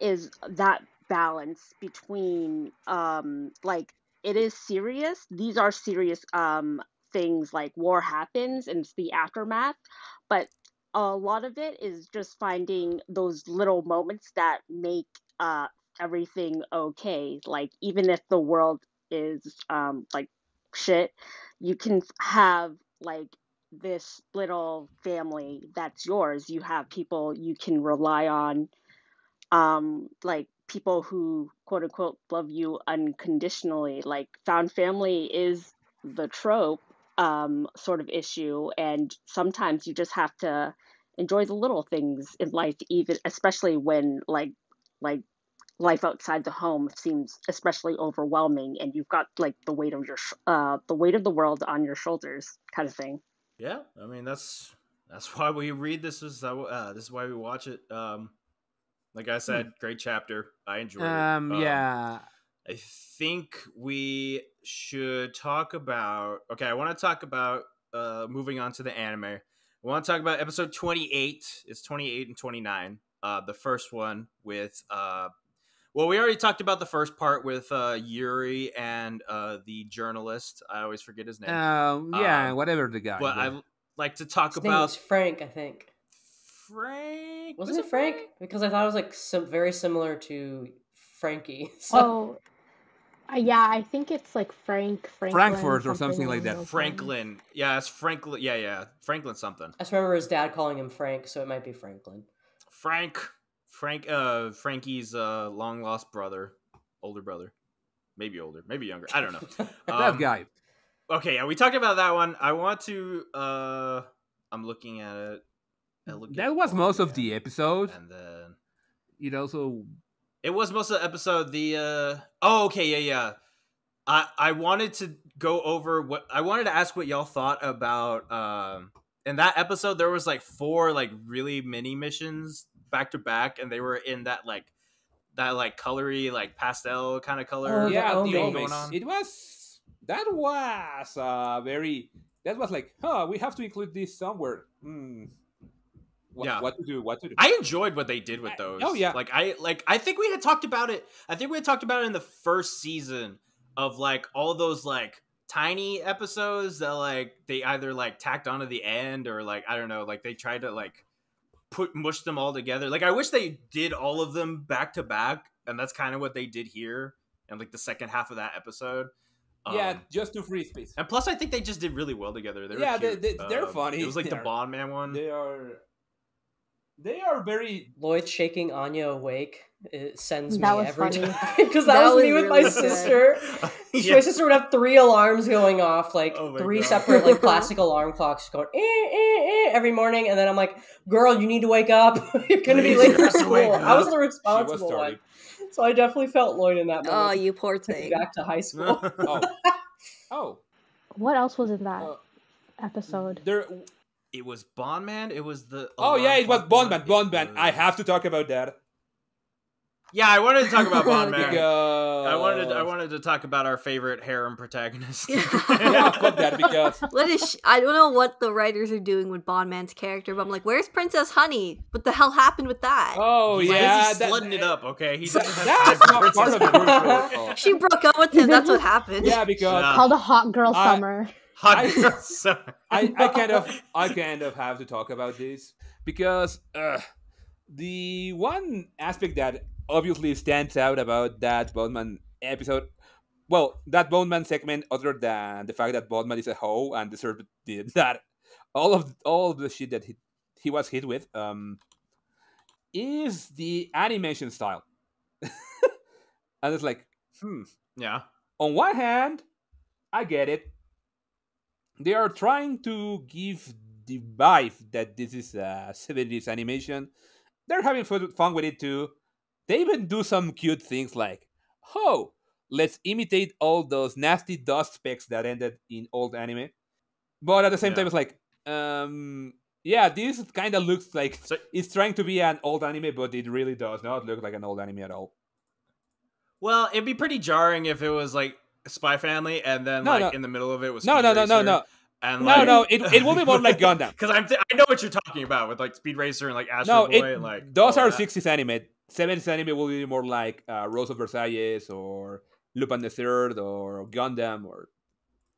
is that balance between um, like it is serious. These are serious um things like war happens and it's the aftermath, but a lot of it is just finding those little moments that make uh everything okay. Like even if the world is um like shit, you can have like this little family that's yours. You have people you can rely on, um, like people who quote unquote love you unconditionally. Like found family is the trope um, sort of issue, and sometimes you just have to enjoy the little things in life, even especially when like like life outside the home seems especially overwhelming and you've got like the weight of your sh- uh the weight of the world on your shoulders kind of thing Yeah, I mean that's that's why we read this. Is that uh, this is why we watch it. Um, like I said, great chapter. I enjoyed Um, it. yeah. I think we should talk about. Okay, I want to talk about uh, moving on to the anime. I want to talk about episode twenty eight. It's twenty eight and twenty nine. Uh, the first one with. Uh, well, we already talked about the first part with uh, Yuri and uh, the journalist. I always forget his name. Um, yeah, Um, whatever the guy. but yeah. I like to talk His name about was Frank, I think. Frank. Wasn't Was it Frank? Because I thought it was like some, very similar to Frankie. So Oh, uh, yeah, I think it's like Frank, Franklin, Frankfurt or something like that. Franklin. Yeah, it's Franklin. Yeah, yeah, Franklin something. I just remember his dad calling him Frank, so it might be Franklin. Frank. Frank. Uh, Frankie's uh long lost brother, older brother, maybe older, maybe younger. I don't know. that Um, guy. Okay, yeah, we talked about that one. I want to. uh I'm looking at it. Look That at was most of the episode. and then It also It was most of the episode. The uh oh, okay, yeah, yeah. I I wanted to go over what I wanted to ask what y'all thought about um in that episode. There was like four like really mini missions back to back, and they were in that like that like colory like pastel kind of color. Oh, yeah, the Omis. Omis. going on. It was that was uh, very that was like, huh, we have to include this somewhere. Hmm. What, Yeah. what to do? What to do? I enjoyed what they did with I- those. oh, yeah. like I like I think we had talked about it. I think we had talked about it in the first season of like all those like tiny episodes that like they either like tacked onto the end or like I don't know, like they tried to like put mush them all together. Like I wish they did all of them back to back, and that's kind of what they did here and like the second half of that episode. yeah, Um, just to free space. and plus I think they just did really well together. They were Yeah, they- cute. they- they're Um, funny. It was like the They're- Bond Man one. They are they are very Loid shaking Anya awake it sends That me every funny. time because that, That was, was me with really my good. sister. Yeah. My sister would have three alarms going off, like Oh my three God. separate like plastic alarm clocks going eh, eh, eh, every morning, and then I'm like, "Girl, you need to wake up. You're gonna be late for school." I was the she was responsible one, so I definitely felt Loid in that Oh, you poor thing. back to high school. Oh. Oh. What else was in that Uh, episode? There It was Bondman. It was the. Oh yeah, it was clock Bondman. one. It Bondman. I have to talk about that Yeah, I wanted to talk about Bondman. because I wanted. I wanted to talk about our favorite harem protagonist. yeah, fuck that because What is? Sh- I don't know what the writers are doing with Bondman's character, but I'm like, where's Princess Honey? What the hell happened with that? oh He's yeah, busy that- slutting it up. Okay, he doesn't have that's not part of the Princess first Honey. she broke up with him. That's what happened. Yeah, because Yeah. Called a hot girl I- summer. I- I, kind of I kind of have to talk about this because uh, the one aspect that obviously stands out about that Bondman episode, well, that Bondman segment, other than the fact that Bondman is a hoe and deserved that all of all of the shit that he, he was hit with, um, is the animation style, and it's like, hmm, Yeah. on one hand, I get it. They are trying to give the vibe that this is a 70s animation. They're having fun with it too. They even do some cute things like, oh, let's imitate all those nasty dust specks that ended in old anime. But at the same Yeah. time, it's like, um, yeah, this kind of looks like So- it's trying to be an old anime, but it really does not look like an old anime at all. Well, it'd be pretty jarring if it was like Spy Family, and then No, like no. in the middle of it was No, Speed no, no, no, Racer, no, and no, like, no. It, it will be more like Gundam. Because I'm th- I know what you're talking about with like Speed Racer and like Astro No, Boy, it, and, like those are. 60s anime. 70s anime will be more like uh, Rose of Versailles or Lupin the Third or Gundam or.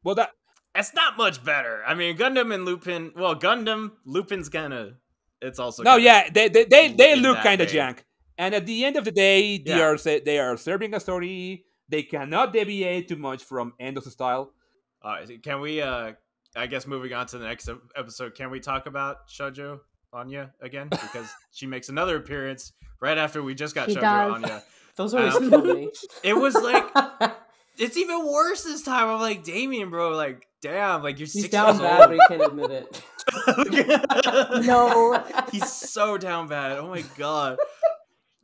Well, that It's not much better. I mean, Gundam and Lupin. Well, Gundam Lupin's kinda. It's also no, yeah, they they they, they look kind of jank. And at the end of the day, they Yeah. are they are serving a story. They cannot deviate too much from Endo's style. Uh, can we? uh I guess moving on to the next episode, can we talk about Shoujo Anya again because she makes another appearance right after we just got She Shoujo does. Anya. Those always Um, kill me. It was like it's even worse this time. I'm like, Damian, bro, like, damn, like you're He's six down years bad, old. but he can't admit it. No, he's so down bad. Oh my god,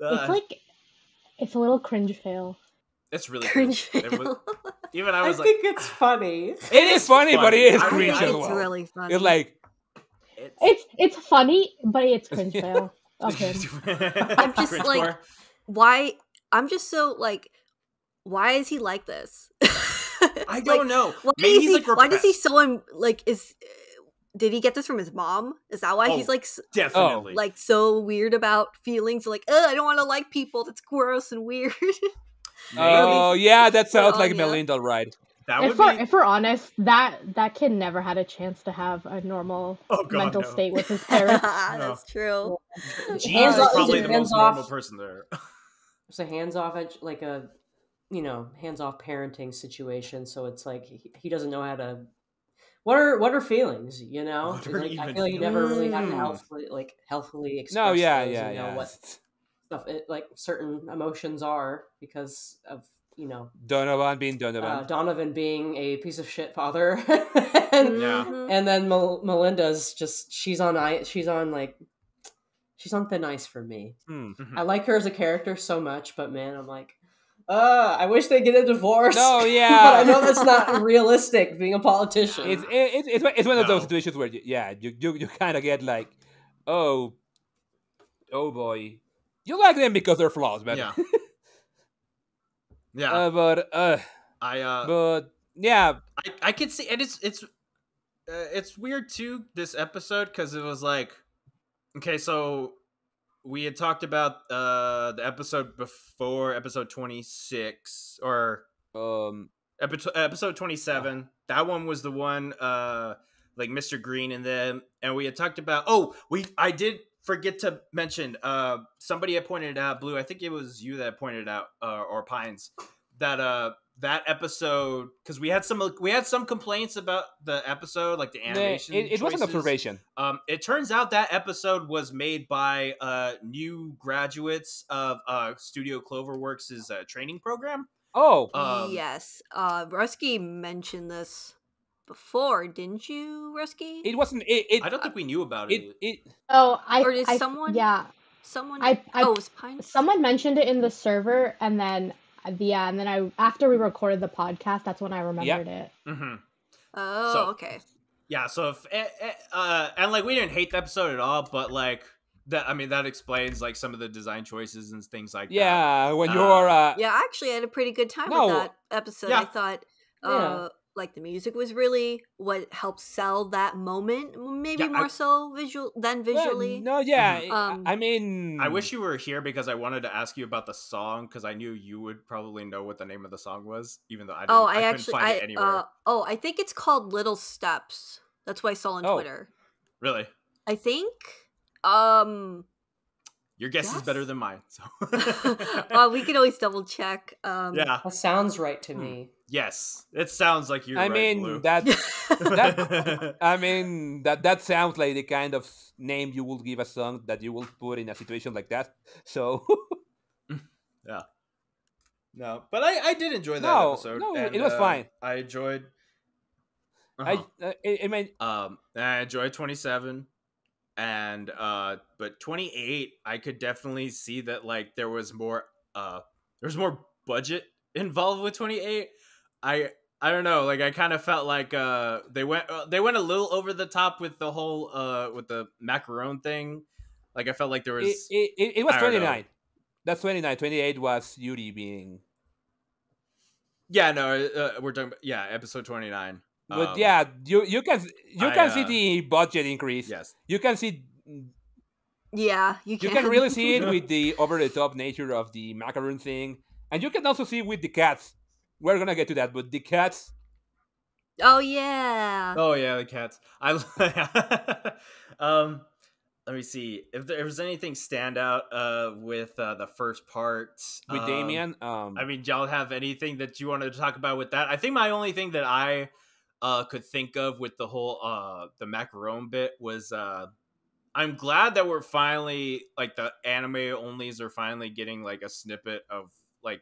Uh, it's like it's a little cringe fail. It's really Cringe. cringe. It was- even I I was like, I think it's funny. It is funny, but it is I- cringe I- as it's well. really funny. It's like it's, It's it's funny, but it's cringe fail. Okay. I'm just like- why? I'm just so like, why is he like this? I don't know. Why, Maybe he's he, like why does he repressed. so un- like is? Did he get this from his mom? Is that why he's Oh, like Definitely. like so weird about feelings? Like, Ugh, I don't want to like people. That's gross and weird. Oh yeah, that sounds like Anya. Melinda, right? that would if we're be. if we're honest, that that kid never had a chance to have a normal Oh god, mental no. state with his parents. That's true. Jeez Hands is probably the most off- normal person there. It's a hands off, edu- like a, you know, hands off parenting situation. So it's like he, he doesn't know how to. What are what are feelings? You know, like, I feel like he never really had to feelings? healthfully, like healthily express. No, yeah, those, yeah, you know, yeah. What stuff it, like certain emotions are because of you know Donovan being uh, Donovan. Donovan being a piece of shit father, and, Yeah. And then Mel- Melinda's just she's on i she's on like she's on thin ice for me. Hmm. I like her as a character so much, but man, I'm like, uh, I wish they get a divorce. No, but yeah. I know that's not realistic being a politician. It's it, it's it's it's one of those situations where you, yeah you you, you kind of get like oh oh boy you like them because they're flaws man yeah. Yeah. uh, but uh I uh but yeah I, I could see and it's it's uh, it's weird too this episode because it was like okay so we had talked about uh the episode before episode 26 or um episode episode 27 that one was the one uh like mr green and them and we had talked about oh we i did forget to mention uh somebody had pointed out blue i think it was you that pointed out uh, or pines that uh that episode because we had some we had some complaints about the episode like the the- animation it, it was an choices. observation Um, it turns out that episode was made by uh, new graduates of uh, Studio Cloverworks' uh, training program. oh Um, yes. Uh, Roski mentioned this before, didn't you, Roski? it wasn't it it I don't think we knew about it. it, it Oh, I Or did I- someone- Yeah, Someone. I- I- oh, it was Pine. someone mentioned it in the server, and then yeah, and then I after we recorded the podcast, that's when I remembered it. Mm-hmm. Oh, so- okay. Yeah. So if eh, eh, uh, and like we didn't hate the episode at all, but like that, I mean, that explains like some of the design choices and things like that. yeah when Uh, you're uh Yeah, I actually had a pretty good time No. with that episode. Yeah. I thought, Yeah. uh, like the music was really what helped sell that moment. Maybe Yeah, I- more so visual than well, visually. no yeah Mhm. I- Um, I mean I wish you were here because I wanted to ask you about the song because I knew you would probably know what the name of the song was, even though I didn't, oh, I, couldn't actually, find I it anywhere. uh, oh, I think it's called Little Steps. That's what I saw on Oh. Twitter. really, I think. Um, your guess is better than mine. So uh, we can always double check. Um, yeah, that sounds right to Hmm. me. yes, it sounds like you're I right, mean Blue. that that I mean that that sounds like the kind of name you would give a song that you will put in a situation like that. So yeah. no, but I, I did enjoy that No, episode. no, and, it was uh, fine. I enjoyed. I, Uh-huh. uh, I I mean um I enjoyed 27 and uh but 28 I could definitely see that like there was more uh there was more budget involved with 28. I I don't know, like I kind of felt like uh they went uh, they went a little over the top with the whole uh with the macaron thing. Like I felt like there was It, it, it, was I don't know. 29. That's 29. 28 was Yuri being. Yeah, no, uh, we're talking about yeah, episode 29. But Um, yeah, you you can you I, can see uh, the budget increase. Yes. You can see Yeah, you can. you can. can really see it with the over the top nature of the macaroon thing, and you can also see with the cats. We're gonna get to that, but the cats. Oh yeah. Oh yeah, the cats. I um let me see if there was anything stand out uh with uh the first part With um, Damian, um, I mean, y'all have anything that you wanted to talk about with that? I think my only thing that I uh could think of with the whole uh the macaron bit was uh I'm glad that we're finally like the anime onlys are finally getting like a snippet of like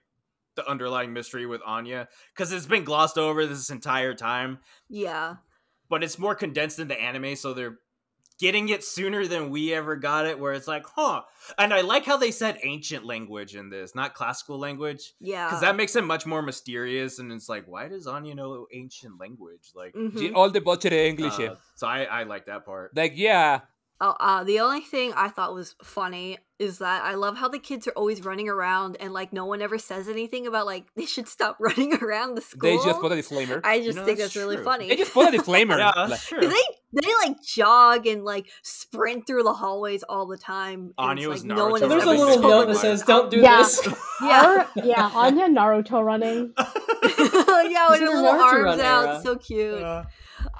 the underlying mystery with Anya because it's been glossed over this entire time Yeah. but it's more condensed in the anime, so they're getting it sooner than we ever got it. Where it's like, huh? And I like how they said ancient language in this, not classical language, Yeah. because that makes it much more mysterious. And it's like, why does Anya know ancient language? Like, Mhm. all the budget English. uh, so I I like that part. Like yeah, Oh, uh, the only thing I thought was funny is that I love how the kids are always running around and like no one ever says anything about like they should stop running around the school. they just put a disclaimer. I just know, think that's that's, really funny. they just put a disclaimer. Yeah, Like, that's true. 'Cause they they like jog and like sprint through the hallways all the time. Anya it's was like, no one Naruto There's a little single note that says, "Don't do Yeah. this." Yeah, Or, yeah, Anya Naruto running. yeah, with her little Naruto arms out, era. so cute. Uh,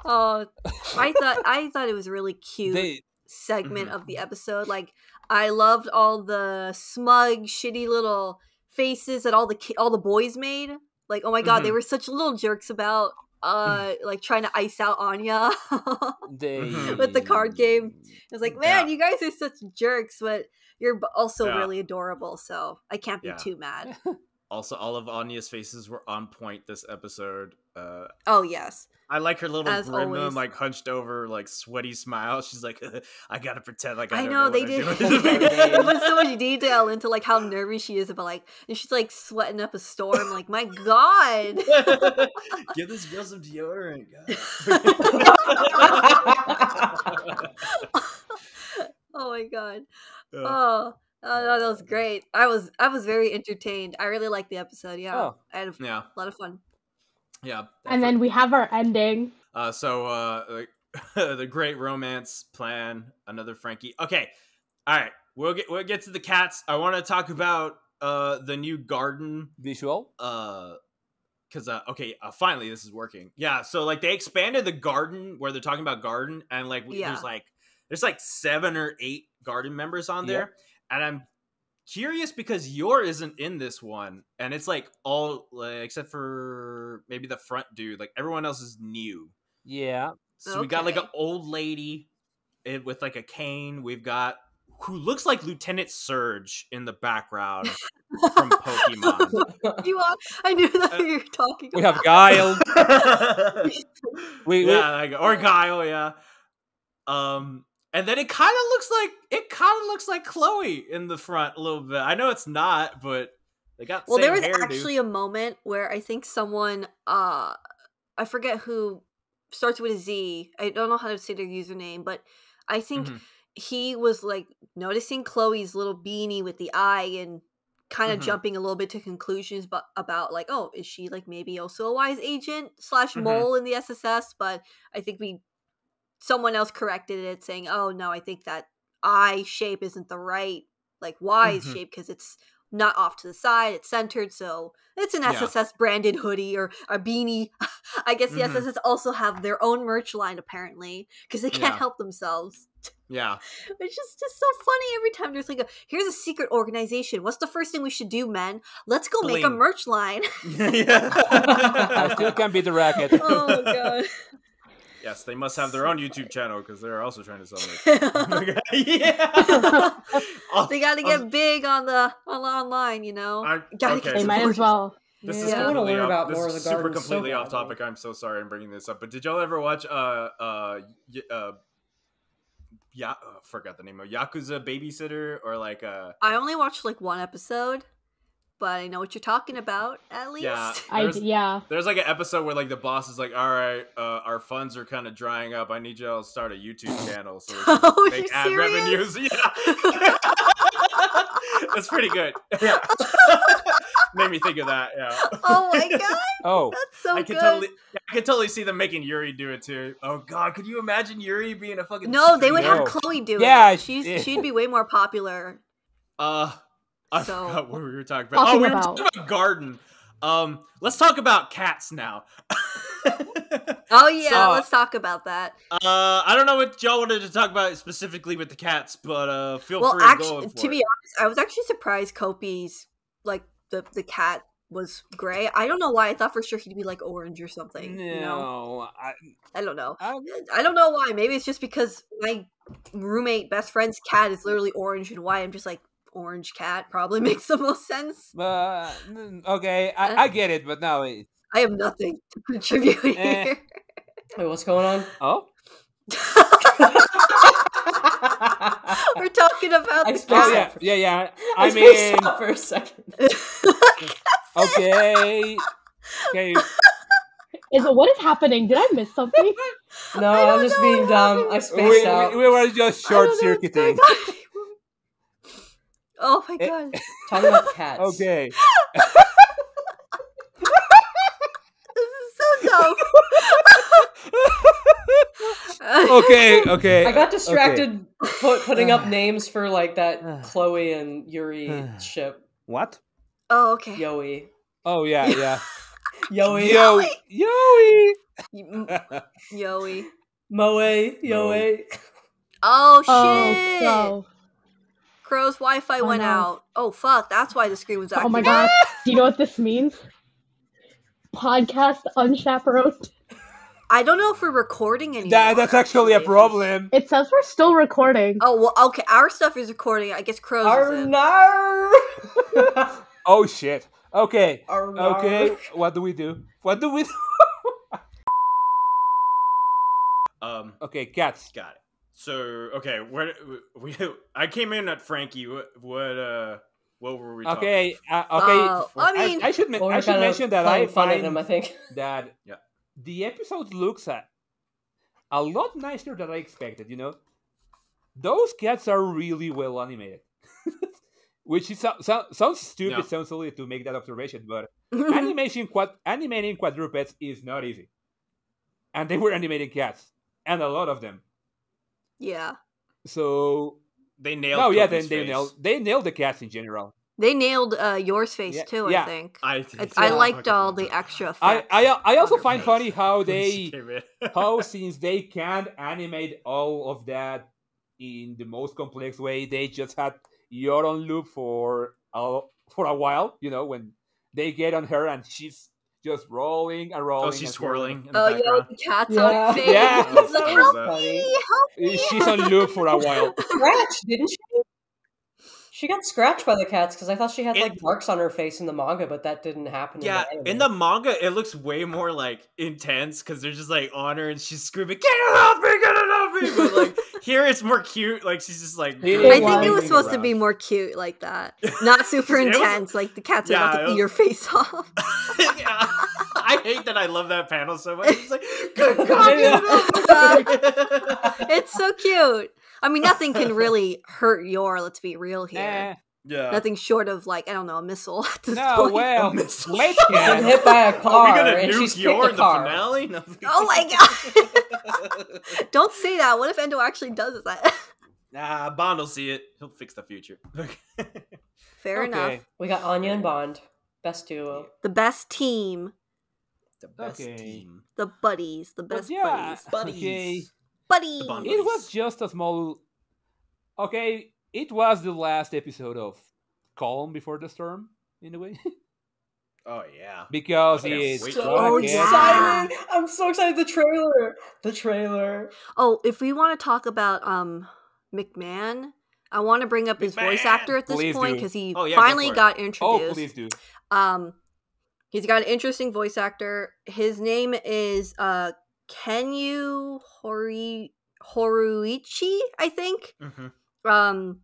Oh, I thought I thought it was really cute. they segment Mhm. of the episode. Like I loved all the smug, shitty little faces that all the ki- all the boys made. Like oh my god, they Mhm. were such little jerks about uh like trying to ice out Anya. they Mhm. With the card game. I was like, man, Yeah. you guys are such jerks, but you're also Yeah. really adorable. So I can't be Yeah. too mad. also, all of Anya's faces were on point this episode. Uh, Oh yes, I like her little As grim, always. like hunched over, like sweaty smile. She's like, I gotta pretend like I, I know, what they did. doing." they put so much detail into like how nervous she is about like, and she's like sweating up a storm. Like my god. Give this girl some deodorant. oh my god. Uh, Oh, oh no, that was great. I was I was very entertained. I really liked the episode. Yeah, Oh. I had a yeah, lot of fun. Yeah. And then we have our ending. uh, so uh, the great romance plan. Another Frankie. Okay, all right. We'll get we'll get to the cats. I want to talk about uh the new garden visual. uh because uh okay uh, finally this is working yeah so like they expanded the garden where they're talking about garden and like Yeah. there's like there's like seven or eight garden members on there and i'm curious because your isn't in this one and it's like all like, except for maybe the front dude like everyone else is new Yeah, so we got like an old lady eh, with like a cane we've got who looks like lieutenant surge in the background from pokemon You are, I knew that you were talking we about. have Guile. We, we yeah, like, or Guile, yeah. Um, and then it kind of looks like it kind of looks like Chloe in the front a little bit. I know it's not, but they got Well, there was hairdo. actually a moment where I think someone, uh, I forget who, starts with a Z. I don't know how to say their username, but I think Mhm. he was like noticing Chloe's little beanie with the eye and kind of Mhm. jumping a little bit to conclusions but about like oh is she like maybe also a wise agent slash Mhm. mole in the sss but i think we someone else corrected it saying oh no i think that eye shape isn't the right like wise Mhm. shape because it's not off to the side it's centered so it's an Yeah. sss branded hoodie or a beanie i guess the Mhm. sss also have their own merch line apparently because they can't Yeah. help themselves yeah, it's just just so funny every time there's like a here's a secret organization. What's the first thing we should do, men? Let's go make a merch line. I still can't beat the racket. oh god. Yes, they must have their own YouTube channel because they're also trying to sell merch. yeah. Oh, they got to I was- get big on the on the online, you know. I- Gotta okay, get They might as well. This Yeah, is I wanna completely learn off, about this more is of the super garden so completely off topic. I'm so sorry I'm bringing this up. But did y'all ever watch uh uh y- uh yeah uh, forgot the name of Yakuza Babysitter or like uh I only watched like one episode. But I know what you're talking about at least. Yeah. I There's- yeah. There's like an episode where like the boss is like, "All right, uh, our funds are kind of drying up. I need y'all to start a YouTube channel so we can Oh, make ad serious? revenues." Yeah, that's pretty good. Yeah, made me think of that. Yeah, Oh my god, Oh, that's so I good. can totally, I can totally see them making Yuri do it too. Oh God, could you imagine Yuri being a fucking? no, they would No. have Chloe do Yeah, it. She's yeah. she'd be way more popular. Uh, I So- forgot what we were talking about. Talking oh, we about- were talking about garden. Um, let's talk about cats now. Oh yeah, So- let's talk about that. Uh, I don't know what y'all wanted to talk about specifically with the cats, but uh, feel well, free to go actually, for to it. be honest, I was actually surprised Kopi's like the the cat was gray. I don't know why. I thought for sure he'd be like orange or something. no, You know? I, I don't know. I, I don't know why. Maybe it's just because my roommate best friend's cat is literally orange and white. I'm just like orange cat probably makes the most sense. uh, okay, I, I get it, but now it, I have nothing to contribute Eh. here. Wait, what's going on? oh, We're talking about I the spaced oh yeah, yeah, yeah. I I mean, for a second. okay, okay. Is it what is happening? Did I miss something? No, I, was don't just know being what dumb. I happened. spaced We, out. we, we were just short know what's going circuiting. On. Oh my Eh. god. Talking about cats. Okay. This is so dumb. okay, okay. I got okay. distracted put, putting up names for like that Chloe and Yuri ship. What? Oh, okay. Yoey. Oh yeah, yeah. Yoey. Yo, Yoey. Y- Yoey. Moe. Yoey. Oh shit! oh, so. Crow's Wi-Fi Oh, went no. out. Oh fuck! That's why the screen was acting. Oh my god. Do you know what this means? Podcast unchaperoned. I don't know if we're recording anymore. That, that's actually a problem. It says we're still recording. Oh well, okay. Our stuff is recording. I guess Crow's Arr, isn't. Oh shit. Okay. Arr, nar. Okay. What do we do? What do we do? Um, Okay, cats. got it. So okay, where we I came in at Frankie. What what uh what were we? talking Okay. Uh, okay. Uh, I mean- I, should I should mention that I playing fun find him, I think. that Yeah. the episode looks at a lot nicer than I expected. You know, those cats are really well animated. Which is so, so, sounds stupid, Yeah. sounds silly to make that observation, but animation quad animating quadrupeds is not easy. And they were animating cats, and a lot of them. Yeah, So They nailed. Oh yeah, then they face. nailed they nailed the cats in general. they nailed uh, Yor's face Yeah, too. yeah. I think. I I, I liked all the extra I effects. I, I also find Face. funny how they Damn how since they can't animate all of that in the most complex way, they just had Yor on loop for a, for a while. You know when they get on her and she's just rolling and oh, rolling. oh, she's swirling. swirling. In the Oh yeah, background. with the cats Yeah. on face. Yeah. It's like, Oh, help me, help me. She's on loop for a while. Scratch, didn't she? She got scratched by the cats because I thought she had like marks on her face in the manga, but that didn't happen. Yeah, in the, in the manga, it looks way more like intense because they're just like on her and she's screaming, "Get it off me! Get it off me!" But like here, it's more cute. Like she's just like, I think it was supposed to be more cute like that, not super It was- intense. like the cats are Yeah, about it to eat your face off. Yeah. I hate that I love that panel so much. It's like, good God, Yeah. it it's so cute. I mean, nothing can really hurt your. Let's be real eh. here. Yeah. Nothing short of like I don't know a missile at this no, point. well, A missile. let's She's been hit by a Are car we gonna and nuke she's kicked Yor a in the car. finale? No. Oh my god! don't say that. What if Endo actually does that? Nah, Bond will see it. He'll fix the future. Fair enough. We got Anya and Bond, best duo. The best team, the best Okay. team. the buddies, the best yeah, buddies, okay. buddies. Bond It was just a small. Okay, it was the last episode of Calm Before the Storm, in a way, Oh yeah. because I can't it's So for Oh, excited! I'm so excited. The trailer. The trailer. Oh, if we want to talk about um McMahon, I want to bring up his voice actor at this Please point because he Oh, yeah, finally for it. got Oh, introduced. please do. Um, he's got an interesting voice actor. His name is uh Kenyu Hori Horiuchi, I think. Mhm. Um,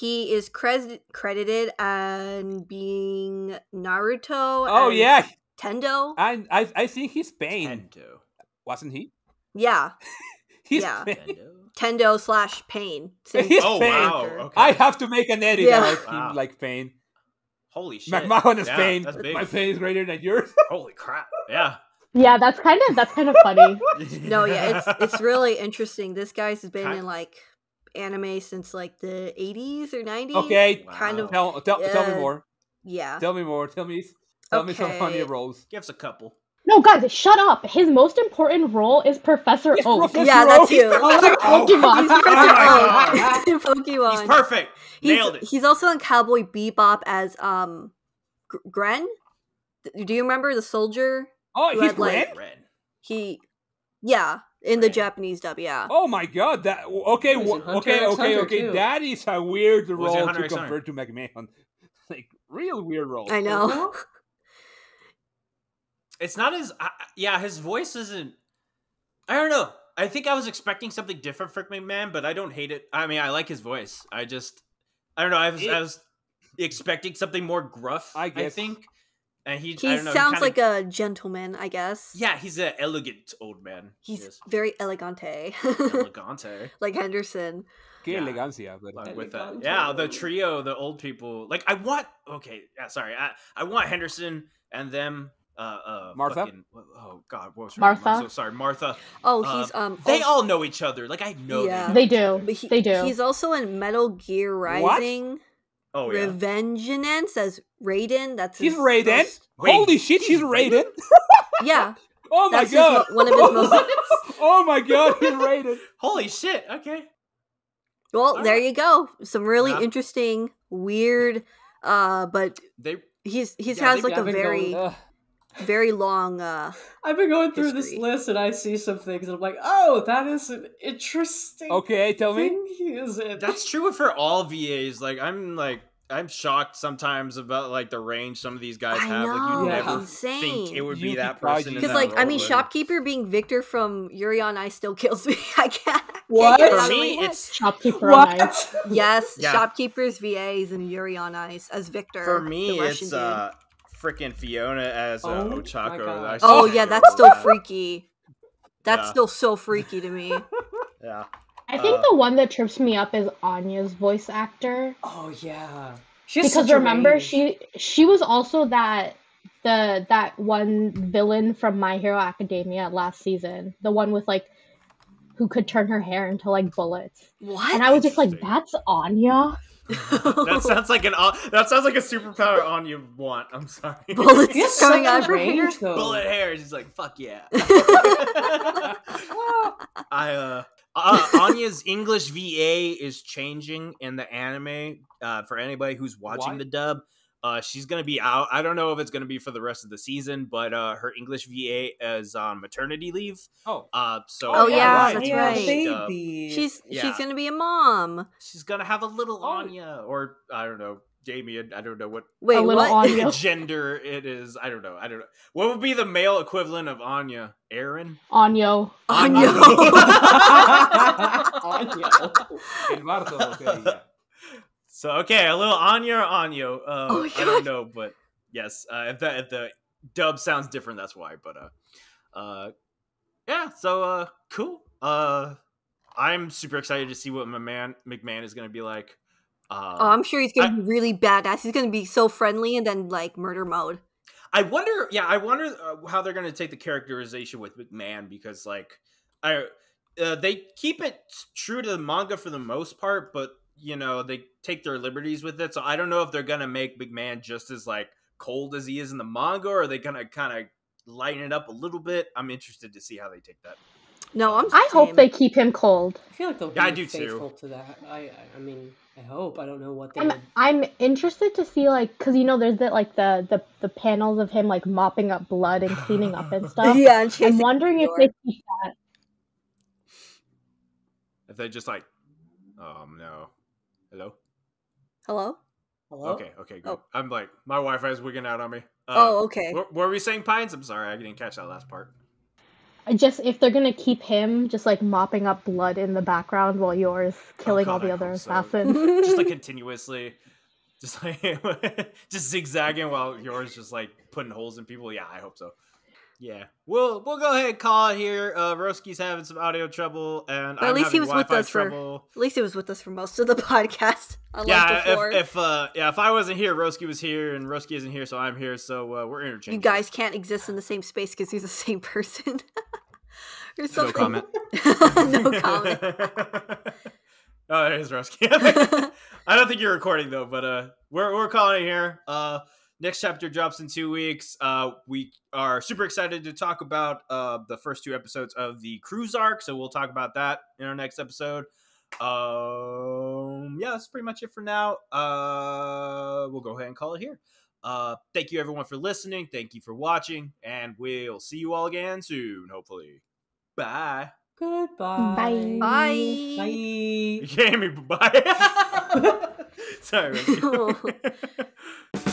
he is cred- credited and being Naruto. Oh as yeah, Tendo. I I I think he's Pain, Tendo. wasn't he? Yeah, He's Yeah. Pain. Tendo. Tendo slash Pain. Same He's Oh Pain. wow. Okay. I have to make an edit Yeah. about Wow. him like Pain. Holy shit. McMahon is Yeah, Pain. My pain is greater than yours. Holy crap. Yeah. Yeah, that's kind of that's kind of funny. No, yeah, it's it's really interesting. This guy's been Kind- in like anime since like the 80s or 90s. Okay, Kind of Wow. tell tell, tell me more. yeah. Tell me more. Tell me tell me some funny roles. Give us a couple. No, guys, shut up. His most important role is Professor He's Oak. Professor Yeah, that's you. too. He's Oh, Pokemon. He's Oh my Professor Oak in Pokemon. He's perfect. He's, Nailed it. he's also in Cowboy Bebop as um Gren. Do you remember the soldier? Oh, he's had, like- Gren? Red. He, yeah, in the Japanese dub. Yeah. Oh my god! That okay, He's wh- okay, x okay, Hunter, okay. too. That is a weird role to x Hunter? compare to McMahon. like real weird role. I know. It's not as I, I- yeah. His voice isn't. I don't know. I think I was expecting something different from McMahon, but I don't hate it. I mean, I like his voice. I just I don't know. I was It- I was expecting something more gruff. I I, guess. think, and he. He I don't know, sounds kinda- like a gentleman, I guess. yeah. He's an elegant old man. He's is. very elegante, elegante. like Henderson. Que Yeah. elegancia, but Like with that, yeah, the trio, the old people. Like I want. Okay, yeah, sorry. I I want Henderson and them. Uh, uh, Martha? fucking- oh God, what was her name? I'm Martha? so sorry, Martha. Oh, Uh, he's um. They also- all know each other. Like I know. Yeah. They do. other. But he, They do. He's also in Metal Gear Rising. Oh yeah. Revengeance as Raiden. That's He's his Raiden? most- Wait, holy shit, he's he's Raiden. yeah, Oh my That's god! mo- one of his most- oh my god, he's Raiden. Holy shit. Okay. well, All there right. you go. Some really Yeah. interesting, weird, uh, but They. he's he's Yeah, has like a I've been very Ugh. Very long. uh I've been going through this list and I see some things and I'm like, oh, that is an interesting Okay, tell me. he is in. That's true for all VAs. Like I'm like I'm shocked sometimes about like the range some of these guys I have. like you Yeah. never insane. think it would be Yuki that Kaji. person. Because that like I mean, but- shopkeeper being Victor from Yuri on Ice still kills me. I can't. can't What? get For me, it's Shopkeeper on what? Ice. yes, Yeah. shopkeepers VAs and Yuri on Ice as Victor. for me Russian it's uh freaking Fiona as uh, Oh Ochako. Oh yeah, go that's still freaky. That's Yeah. still so freaky to me. Yeah. I think Uh, the one that trips me up is Anya's voice actor. Oh yeah. She has because remember range. she she was also that the that one villain from My Hero Academia last season, the one with like who could turn her hair into like bullets. What? And I was just like, that's Anya. that sounds like an uh, that sounds like a superpower on you want. I'm sorry. bullets He has coming out of her range, hair. though. Bullet hair. She's like, fuck yeah. I uh, uh Anya's English VA is changing in the anime. Uh, for anybody who's watching Why? the dub, uh, she's gonna be out. I don't know if it's gonna be for the rest of the season, but uh, her English VA is on maternity leave. Oh, Uh, so Oh, yeah, that's yeah, right. baby. She's Yeah. she's gonna be a mom. she's gonna have a little Oh. Anya, or I don't know, Damian. I don't know what Wait, little what? Anya. gender it is. I don't know. I don't know. What would be the male equivalent of Anya? Aaron? Anyo. Anya. Anya. Eduardo, okay, yeah. So okay, a little Anya or Anyo. Uh, Oh I don't know, but yes, uh, if the if the dub sounds different, that's why. But uh, uh, yeah. So uh, cool. Uh, I'm super excited to see what my man McMahon is gonna be like. Uh, Oh, I'm sure he's gonna I- be really badass. He's gonna be so friendly and then like murder mode. I wonder, yeah, I wonder uh, how they're going to take the characterization with McMahon because, like, I uh, they keep it true to the manga for the most part, but you know they take their liberties with it. So I don't know if they're going to make McMahon just as like cold as he is in the manga, or are they going to kind of lighten it up a little bit? I'm interested to see how they take that. No, I'm. I hope they keep him cold. I feel like they'll be Yeah, I do too. faithful to that. I, I, I mean, I hope. I don't know what they. I'm would... I'm interested to see like because you know there's the like the, the the panels of him like mopping up blood and cleaning up and stuff. yeah, and I'm chasing wondering if they keep that. If they just like, um, no, hello, Hello. Hello. okay, okay, good. Oh. I'm like my Wi-Fi is wigging out on me. Uh, oh, okay. What, what were we saying, Pines? I'm sorry, I didn't catch that last part. just if they're gonna keep him just like mopping up blood in the background while Yor's killing all Oh God, the I other hope so. assassins. just like continuously, just like just zigzagging while Yor's just like putting holes in people. Yeah, I hope so. Yeah, we'll we'll go ahead and call it here. Uh, Roski's having some audio trouble, and But at I'm least he was with Wi-Fi us for- At least he was with us for most of the podcast. Yeah, before. if, if uh yeah if I wasn't here, Roski was here, and Roski isn't here, so I'm here. So uh, we're interchangeable. you guys can't exist in the same space because he's the same person. or no comment. no comment. oh, there's Roski. I don't think you're recording though, but uh, we're we're calling it here. Uh, next chapter drops in two weeks. Uh, we are super excited to talk about uh the first two episodes of the cruise arc, so we'll talk about that in our next episode. Um, yeah, that's pretty much it for now. Uh, we'll go ahead and call it here. Uh, thank you everyone for listening. Thank you for watching, and we'll see you all again soon, hopefully. Bye. Goodbye. Bye. Bye. Bye. You can't hear me. Bye. Sorry. Rosie.